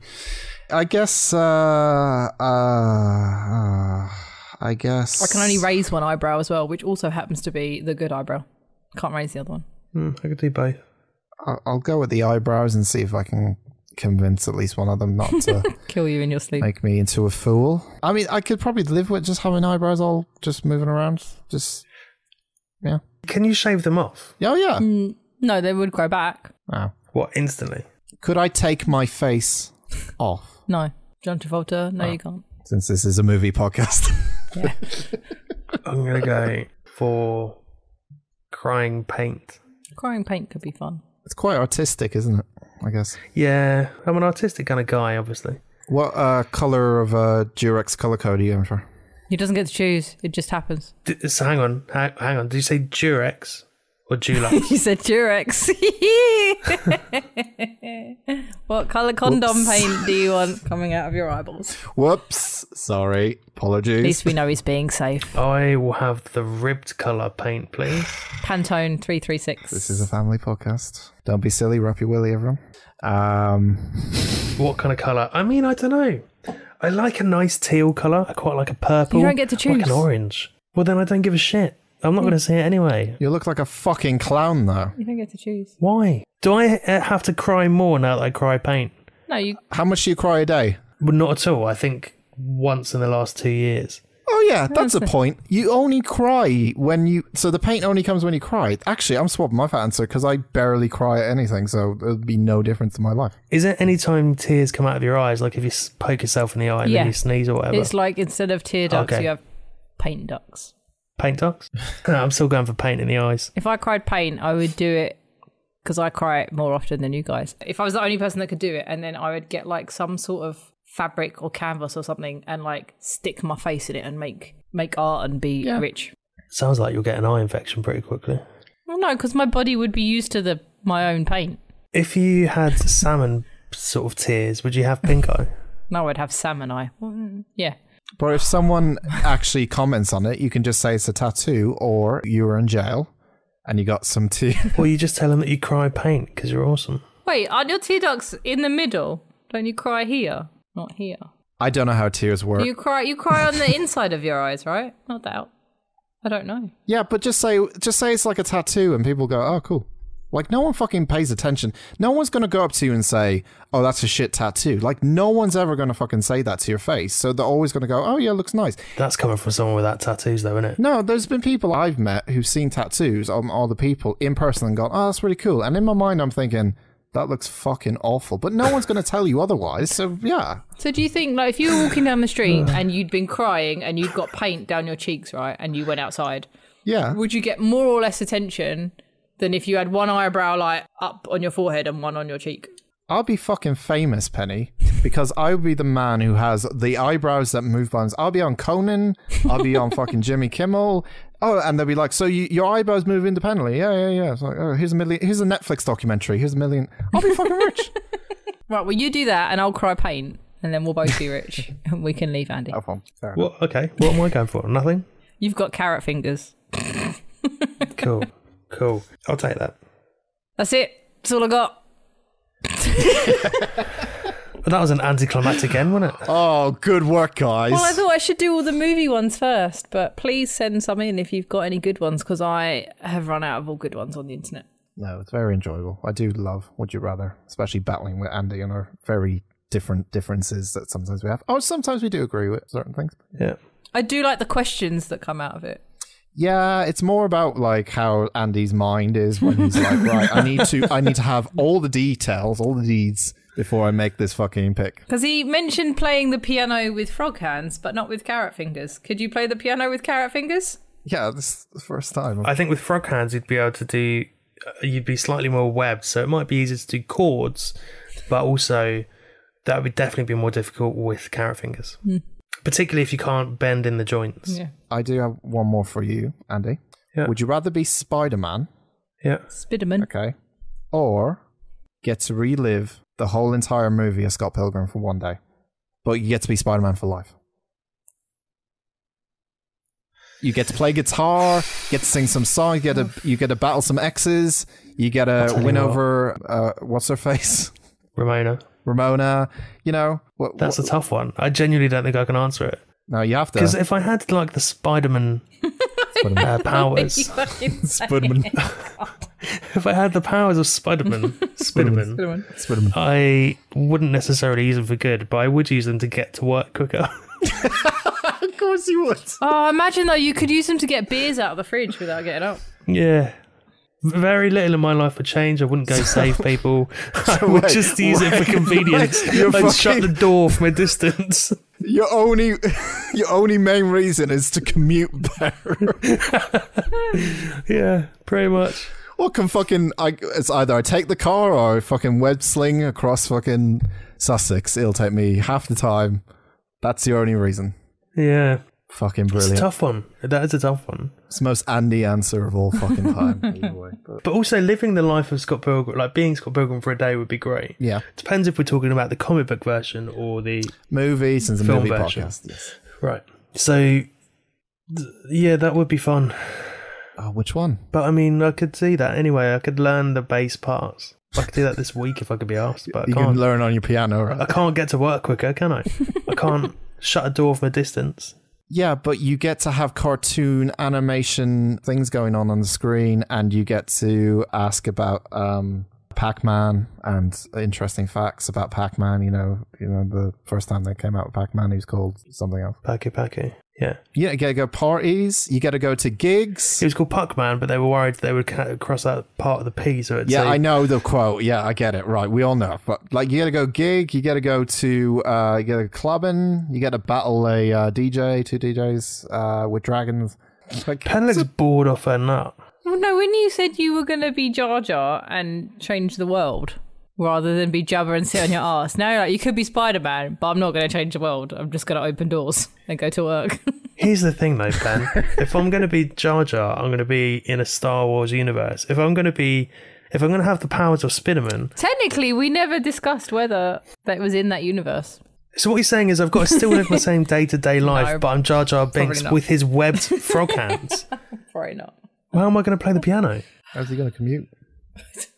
I guess. Uh, uh, uh, I guess. I can only raise one eyebrow as well, which also happens to be the good eyebrow. Can't raise the other one. Hmm, I could do both. I'll, I'll go with the eyebrows and see if I can convince at least one of them not to Kill you in your sleep. make me into a fool. I mean, I could probably live with just having eyebrows all just moving around. Just yeah, Can you shave them off? yeah, oh, yeah. Mm, no, they would grow back. Wow. What, instantly? Could I take my face off? No. John Travolta, no, you can't. Since this is a movie podcast. Yeah. I'm going to go for crying paint. Crying paint could be fun. it's quite artistic, isn't it? I guess. Yeah, I'm an artistic kind of guy, obviously. What uh, color of uh, Durex color code are you in for? He doesn't get to choose. It just happens. D- so hang on, hang, hang on. Did you say Durex or Dulux? you said Durex. what colour condom Whoops. paint do you want coming out of your eyeballs? Whoops. Sorry. Apologies. At least we know he's being safe. I will have the ribbed colour paint, please. Pantone 336. This is a family podcast. Don't be silly. Wrap your willy, everyone. Um, What kind of colour? I mean, I don't know. I like a nice teal colour. I quite like a purple. You don't get to I Like choose. an orange. Well, then I don't give a shit. I'm not going to say it anyway. you look like a fucking clown, though. You don't get to choose. Why? Do I uh, have to cry more now that I cry paint? No, you. How much do you cry a day? Well, not at all. I think once in the last two years. Oh yeah, that's the That's- point. You only cry when you. So the paint only comes when you cry. Actually, I'm swapping my answer because I barely cry at anything, so there'll be no difference in my life. Is it any time tears come out of your eyes, like if you s- poke yourself in the eye and Yeah. then you sneeze or whatever? It's like instead of tear ducts, Okay. you have paint ducts. paint ducts? No, I'm still going for paint in the eyes. If I cried paint, I would do it because I cry more often than you guys. If I was the only person that could do it, and then I would get like some sort of fabric or canvas or something and like stick my face in it and make make art and be Yeah. rich. Sounds like you'll get an eye infection pretty quickly. Well, no, because my body would be used to the my own paint. If you had salmon sort of tears, would you have pink eye? No, I'd have salmon eye. Well, mm, Yeah. But if someone actually comments on it, you can just say it's a tattoo, or you were in jail and you got some tea. or you just tell them that you cry paint because you're awesome. Wait, aren't your tear ducts in the middle? Don't you cry here? Not here. I don't know how tears work. You cry. You cry on the inside of your eyes, right? Not the out. I don't know. Yeah, but just say just say it's like a tattoo, and people go, "Oh, cool." Like no one fucking pays attention. No one's gonna go up to you and say, "Oh, that's a shit tattoo." Like no one's ever gonna fucking say that to your face. So they're always gonna go, "Oh yeah, looks nice." That's coming from someone without tattoos, though, isn't it? No, there's been people I've met who've seen tattoos on other people in person and gone, "Oh, that's really cool." And in my mind, I'm thinking, "That looks fucking awful," but no one's gonna tell you otherwise. So yeah, So do you think like if you were walking down the street and you'd been crying and you'd got paint down your cheeks, right, and you went outside, yeah. would you get more or less attention than if you had one eyebrow like up on your forehead and one on your cheek? I'll be fucking famous, Penny, because I will be the man who has the eyebrows that move buttons. I'll be on Conan. I'll be on fucking Jimmy Kimmel. Oh, and they'll be like, "So you, your eyebrows move independently?" Yeah, yeah, yeah. It's like, oh, here's a million. Here's a Netflix documentary. Here's a million. I'll be fucking rich. Right. Well, you do that, and I'll cry paint, and then we'll both be rich, and we can leave Andy. Oh, well, fair. Well, okay. What am I going for? Nothing? You've got carrot fingers. Cool. Cool. I'll take that. That's it. That's all I got. But that was an anticlimactic end, wasn't it? Oh, good work, guys. Well, I thought I should do all the movie ones first, but please send some in if you've got any good ones, because I have run out of all good ones on the internet. no, it's very enjoyable. I do love Would You Rather, especially battling with Andy and our very different differences that sometimes we have. Oh, sometimes we do agree with certain things. Yeah. I do like the questions that come out of it. Yeah, it's more about like how Andy's mind is when he's like, right, I need to, I need to have all the details, all the deeds before I make this fucking pick. Because he mentioned playing the piano with frog hands, but not with carrot fingers. Could you play the piano with carrot fingers? Yeah, this is the first time. I think with frog hands, you'd be able to do, uh, you'd be slightly more webbed. So it might be easier to do chords, but also that would definitely be more difficult with carrot fingers. Particularly if you can't bend in the joints. Yeah. I do have one more for you, Andy. Yeah. Would you rather be Spider Man, Yeah. Spiderman. okay, or get to relive the whole entire movie of Scott Pilgrim for one day, but you get to be Spider Man for life? You get to play guitar, get to sing some songs, you get to you get to battle some exes, you get I'll to win over uh, what's her face, Ramona. Ramona. You know what? That's what- a tough one. I genuinely don't think I can answer it. no, you have to. Because if I had like the Spider-Man uh, powers. You fucking say Spiderman. if I had the powers of Spiderman, Spiderman, Spiderman. I wouldn't necessarily use them for good, but I would use them to get to work quicker. Of course you would. Oh, imagine though you could use them to get beers out of the fridge without getting up. yeah. Very little in my life would change. I wouldn't go save people. I would wait, just use it for convenience. wait, I'd shut the door from a distance. Your only, your only main reason is to commute there. yeah, pretty much. What can fucking? I, it's either I take the car or I fucking web sling across fucking Sussex. It'll take me half the time. That's the only reason. Yeah. Fucking It's a brilliant. tough one. That is a tough one. It's the most Andy answer of all fucking time. Way, but- But also living the life of Scott Pilgrim, like being Scott Pilgrim for a day would be great. yeah, Depends if we're talking about the comic book version or the movies and the movie version. podcast. Yes. right. So th- yeah, that would be fun. Oh, which one? But I mean, I could see that anyway. I could learn the bass parts. I could do that this week if I could be asked, but I You can't. can learn on your piano, right? I can't get to work quicker, can I? I can't shut a door from a distance. Yeah, but you get to have cartoon animation things going on on the screen, and you get to ask about um, Pac-Man and interesting facts about Pac-Man. You know, you know the first time they came out with Pac-Man, he was called something else. Packy packy. Yeah. Yeah, You gotta go parties. You gotta go to gigs. It was called Puckman, but they were worried they would ca- cross out part of the P, so it's Yeah, I know the quote. Yeah, I get it. Right, we all know. But like, you got to go gig. You got to go to. Uh, you got to clubbing. You got to battle a uh, DJ, two DJs uh, with dragons. Like, Pen looks bored off her nut. Well, no, when you said you were going to be Jar Jar and change the world rather than be Jabba and sit on your ass, now you're like, you could be Spider Man, but I'm not going to change the world. I'm just going to open doors and go to work. Here's the thing, though, Ben. if I'm going to be Jar Jar, I'm going to be in a Star Wars universe. If I'm going to be, if I'm going to have the powers of Spiderman, Technically, we never discussed whether that was in that universe. so what you're saying is I've got to still live my same day to day life, No, but I'm Jar Jar Binks with his webbed frog hands. Probably not. How am I going to play the piano? how's he going to commute?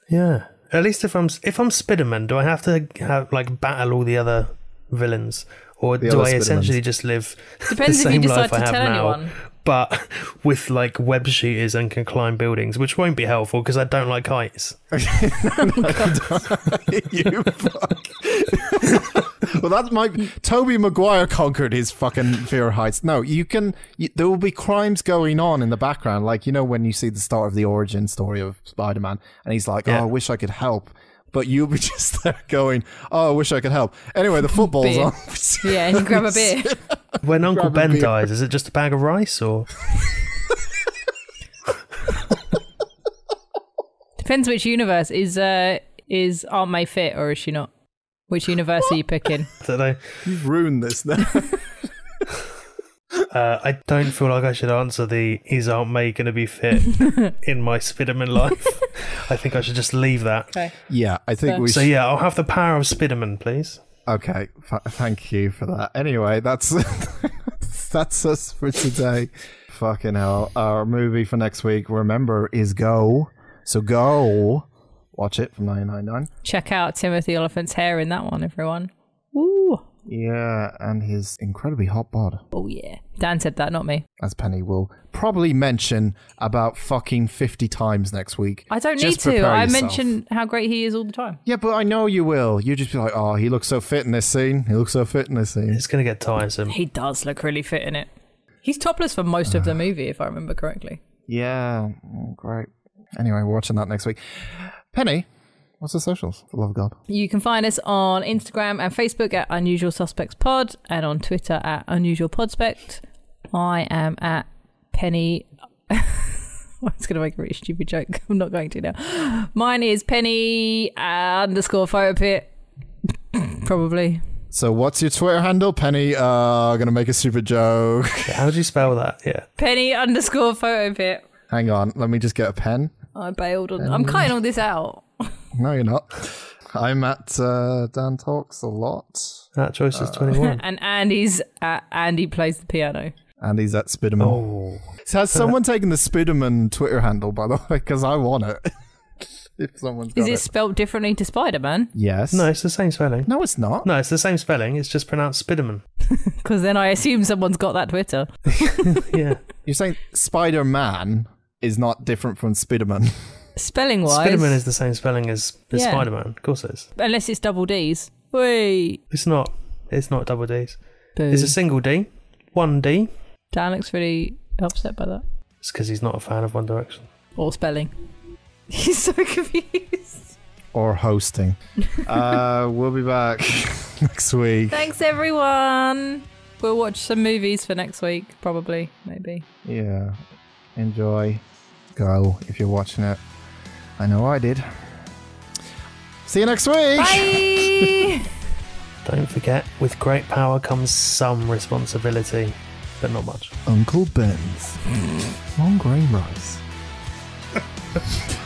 Yeah. At least if I'm if I'm Spiderman, do I have to have like battle all the other villains, or do other I Spidermans. essentially just live Depends the if you same decide life I to have tell now, anyone. But with like web shooters and can climb buildings, which won't be helpful because I don't like heights. you fuck. well, that might. Tobey Maguire conquered his fucking fear of heights. No, you can. You, there will be crimes going on in the background, like you know when you see the start of the origin story of Spider-Man, and he's like, "Oh, Yeah. I wish I could help." But you'll be just there going, "Oh, I wish I could help." Anyway, the football's Beer. on. Yeah, and you grab a beer. When Uncle Grab Ben dies, is it just a bag of rice or? Depends which universe is uh is Aunt May fit or is she not? Which universe are you picking? I don't know. You've ruined this now. Uh, I don't feel like I should answer the "Is Aunt May going to be fit in my Spiderman life?" I think I should just leave that. Okay. yeah, I think we. So should, yeah, I'll have the power of Spiderman, please. Okay, f- thank you for that. Anyway, that's that's us for today. Fucking hell. Our movie for next week, remember, is Go. So go watch it from 999. Check out Timothy Olyphant's hair in that one, everyone. Woo! Yeah, and his incredibly hot bod, Oh yeah. Dan said that, not me. as Penny will probably mention about fucking 50 times next week. I don't need to. prepare I yourself. mention how great he is all the time. Yeah, but I know you will. You just be like, oh, he looks so fit in this scene. He looks so fit in this scene. It's going to get tiresome. He does look really fit in it. He's topless for most of the movie, if I remember correctly. Yeah, great. Anyway, we're watching that next week. Penny, what's the socials? For love of God. You can find us on Instagram and Facebook at Unusual Suspects Pod and on Twitter at Unusual Podspect. I am at Penny. I was going to make a really stupid joke. I'm not going to now. Mine is Penny underscore photo pit. Probably. So, what's your Twitter handle, Penny? Uh, gonna make a stupid joke. How do you spell that? Yeah. Penny underscore photo pit. Hang on, let me just get a pen. I bailed on. I'm cutting all this out. No, you're not. I'm at uh, Dan Talks a lot. That choice is 21. And Andy's at Andy plays the piano. And he's at Spiderman. oh. So has someone taken the Spiderman Twitter handle, by the way? Because I want it. if someone's Is got it it. spelt differently to Spider Man? Yes. No, it's the same spelling. No, it's not. No, it's the same spelling. It's just pronounced Spiderman. Because then I assume someone's got that Twitter. Yeah. You're saying Spider Man is not different from Spiderman. Spelling wise, Spiderman is the same spelling as, as Yeah. Spider-Man. Of course it is. unless it's double D's. Wait, It's not. It's not double D's. It's a single D. One D. Dan looks really upset by that. It's because he's not a fan of One Direction. Or spelling. He's so confused. or hosting. uh, we'll be back next week. Thanks, everyone. We'll watch some movies for next week, probably, maybe. Yeah. Enjoy. Go if you're watching it. I know I did. See you next week. Bye. Don't forget, with great power comes some responsibility, but not much. Uncle Ben's mm. long grain rice.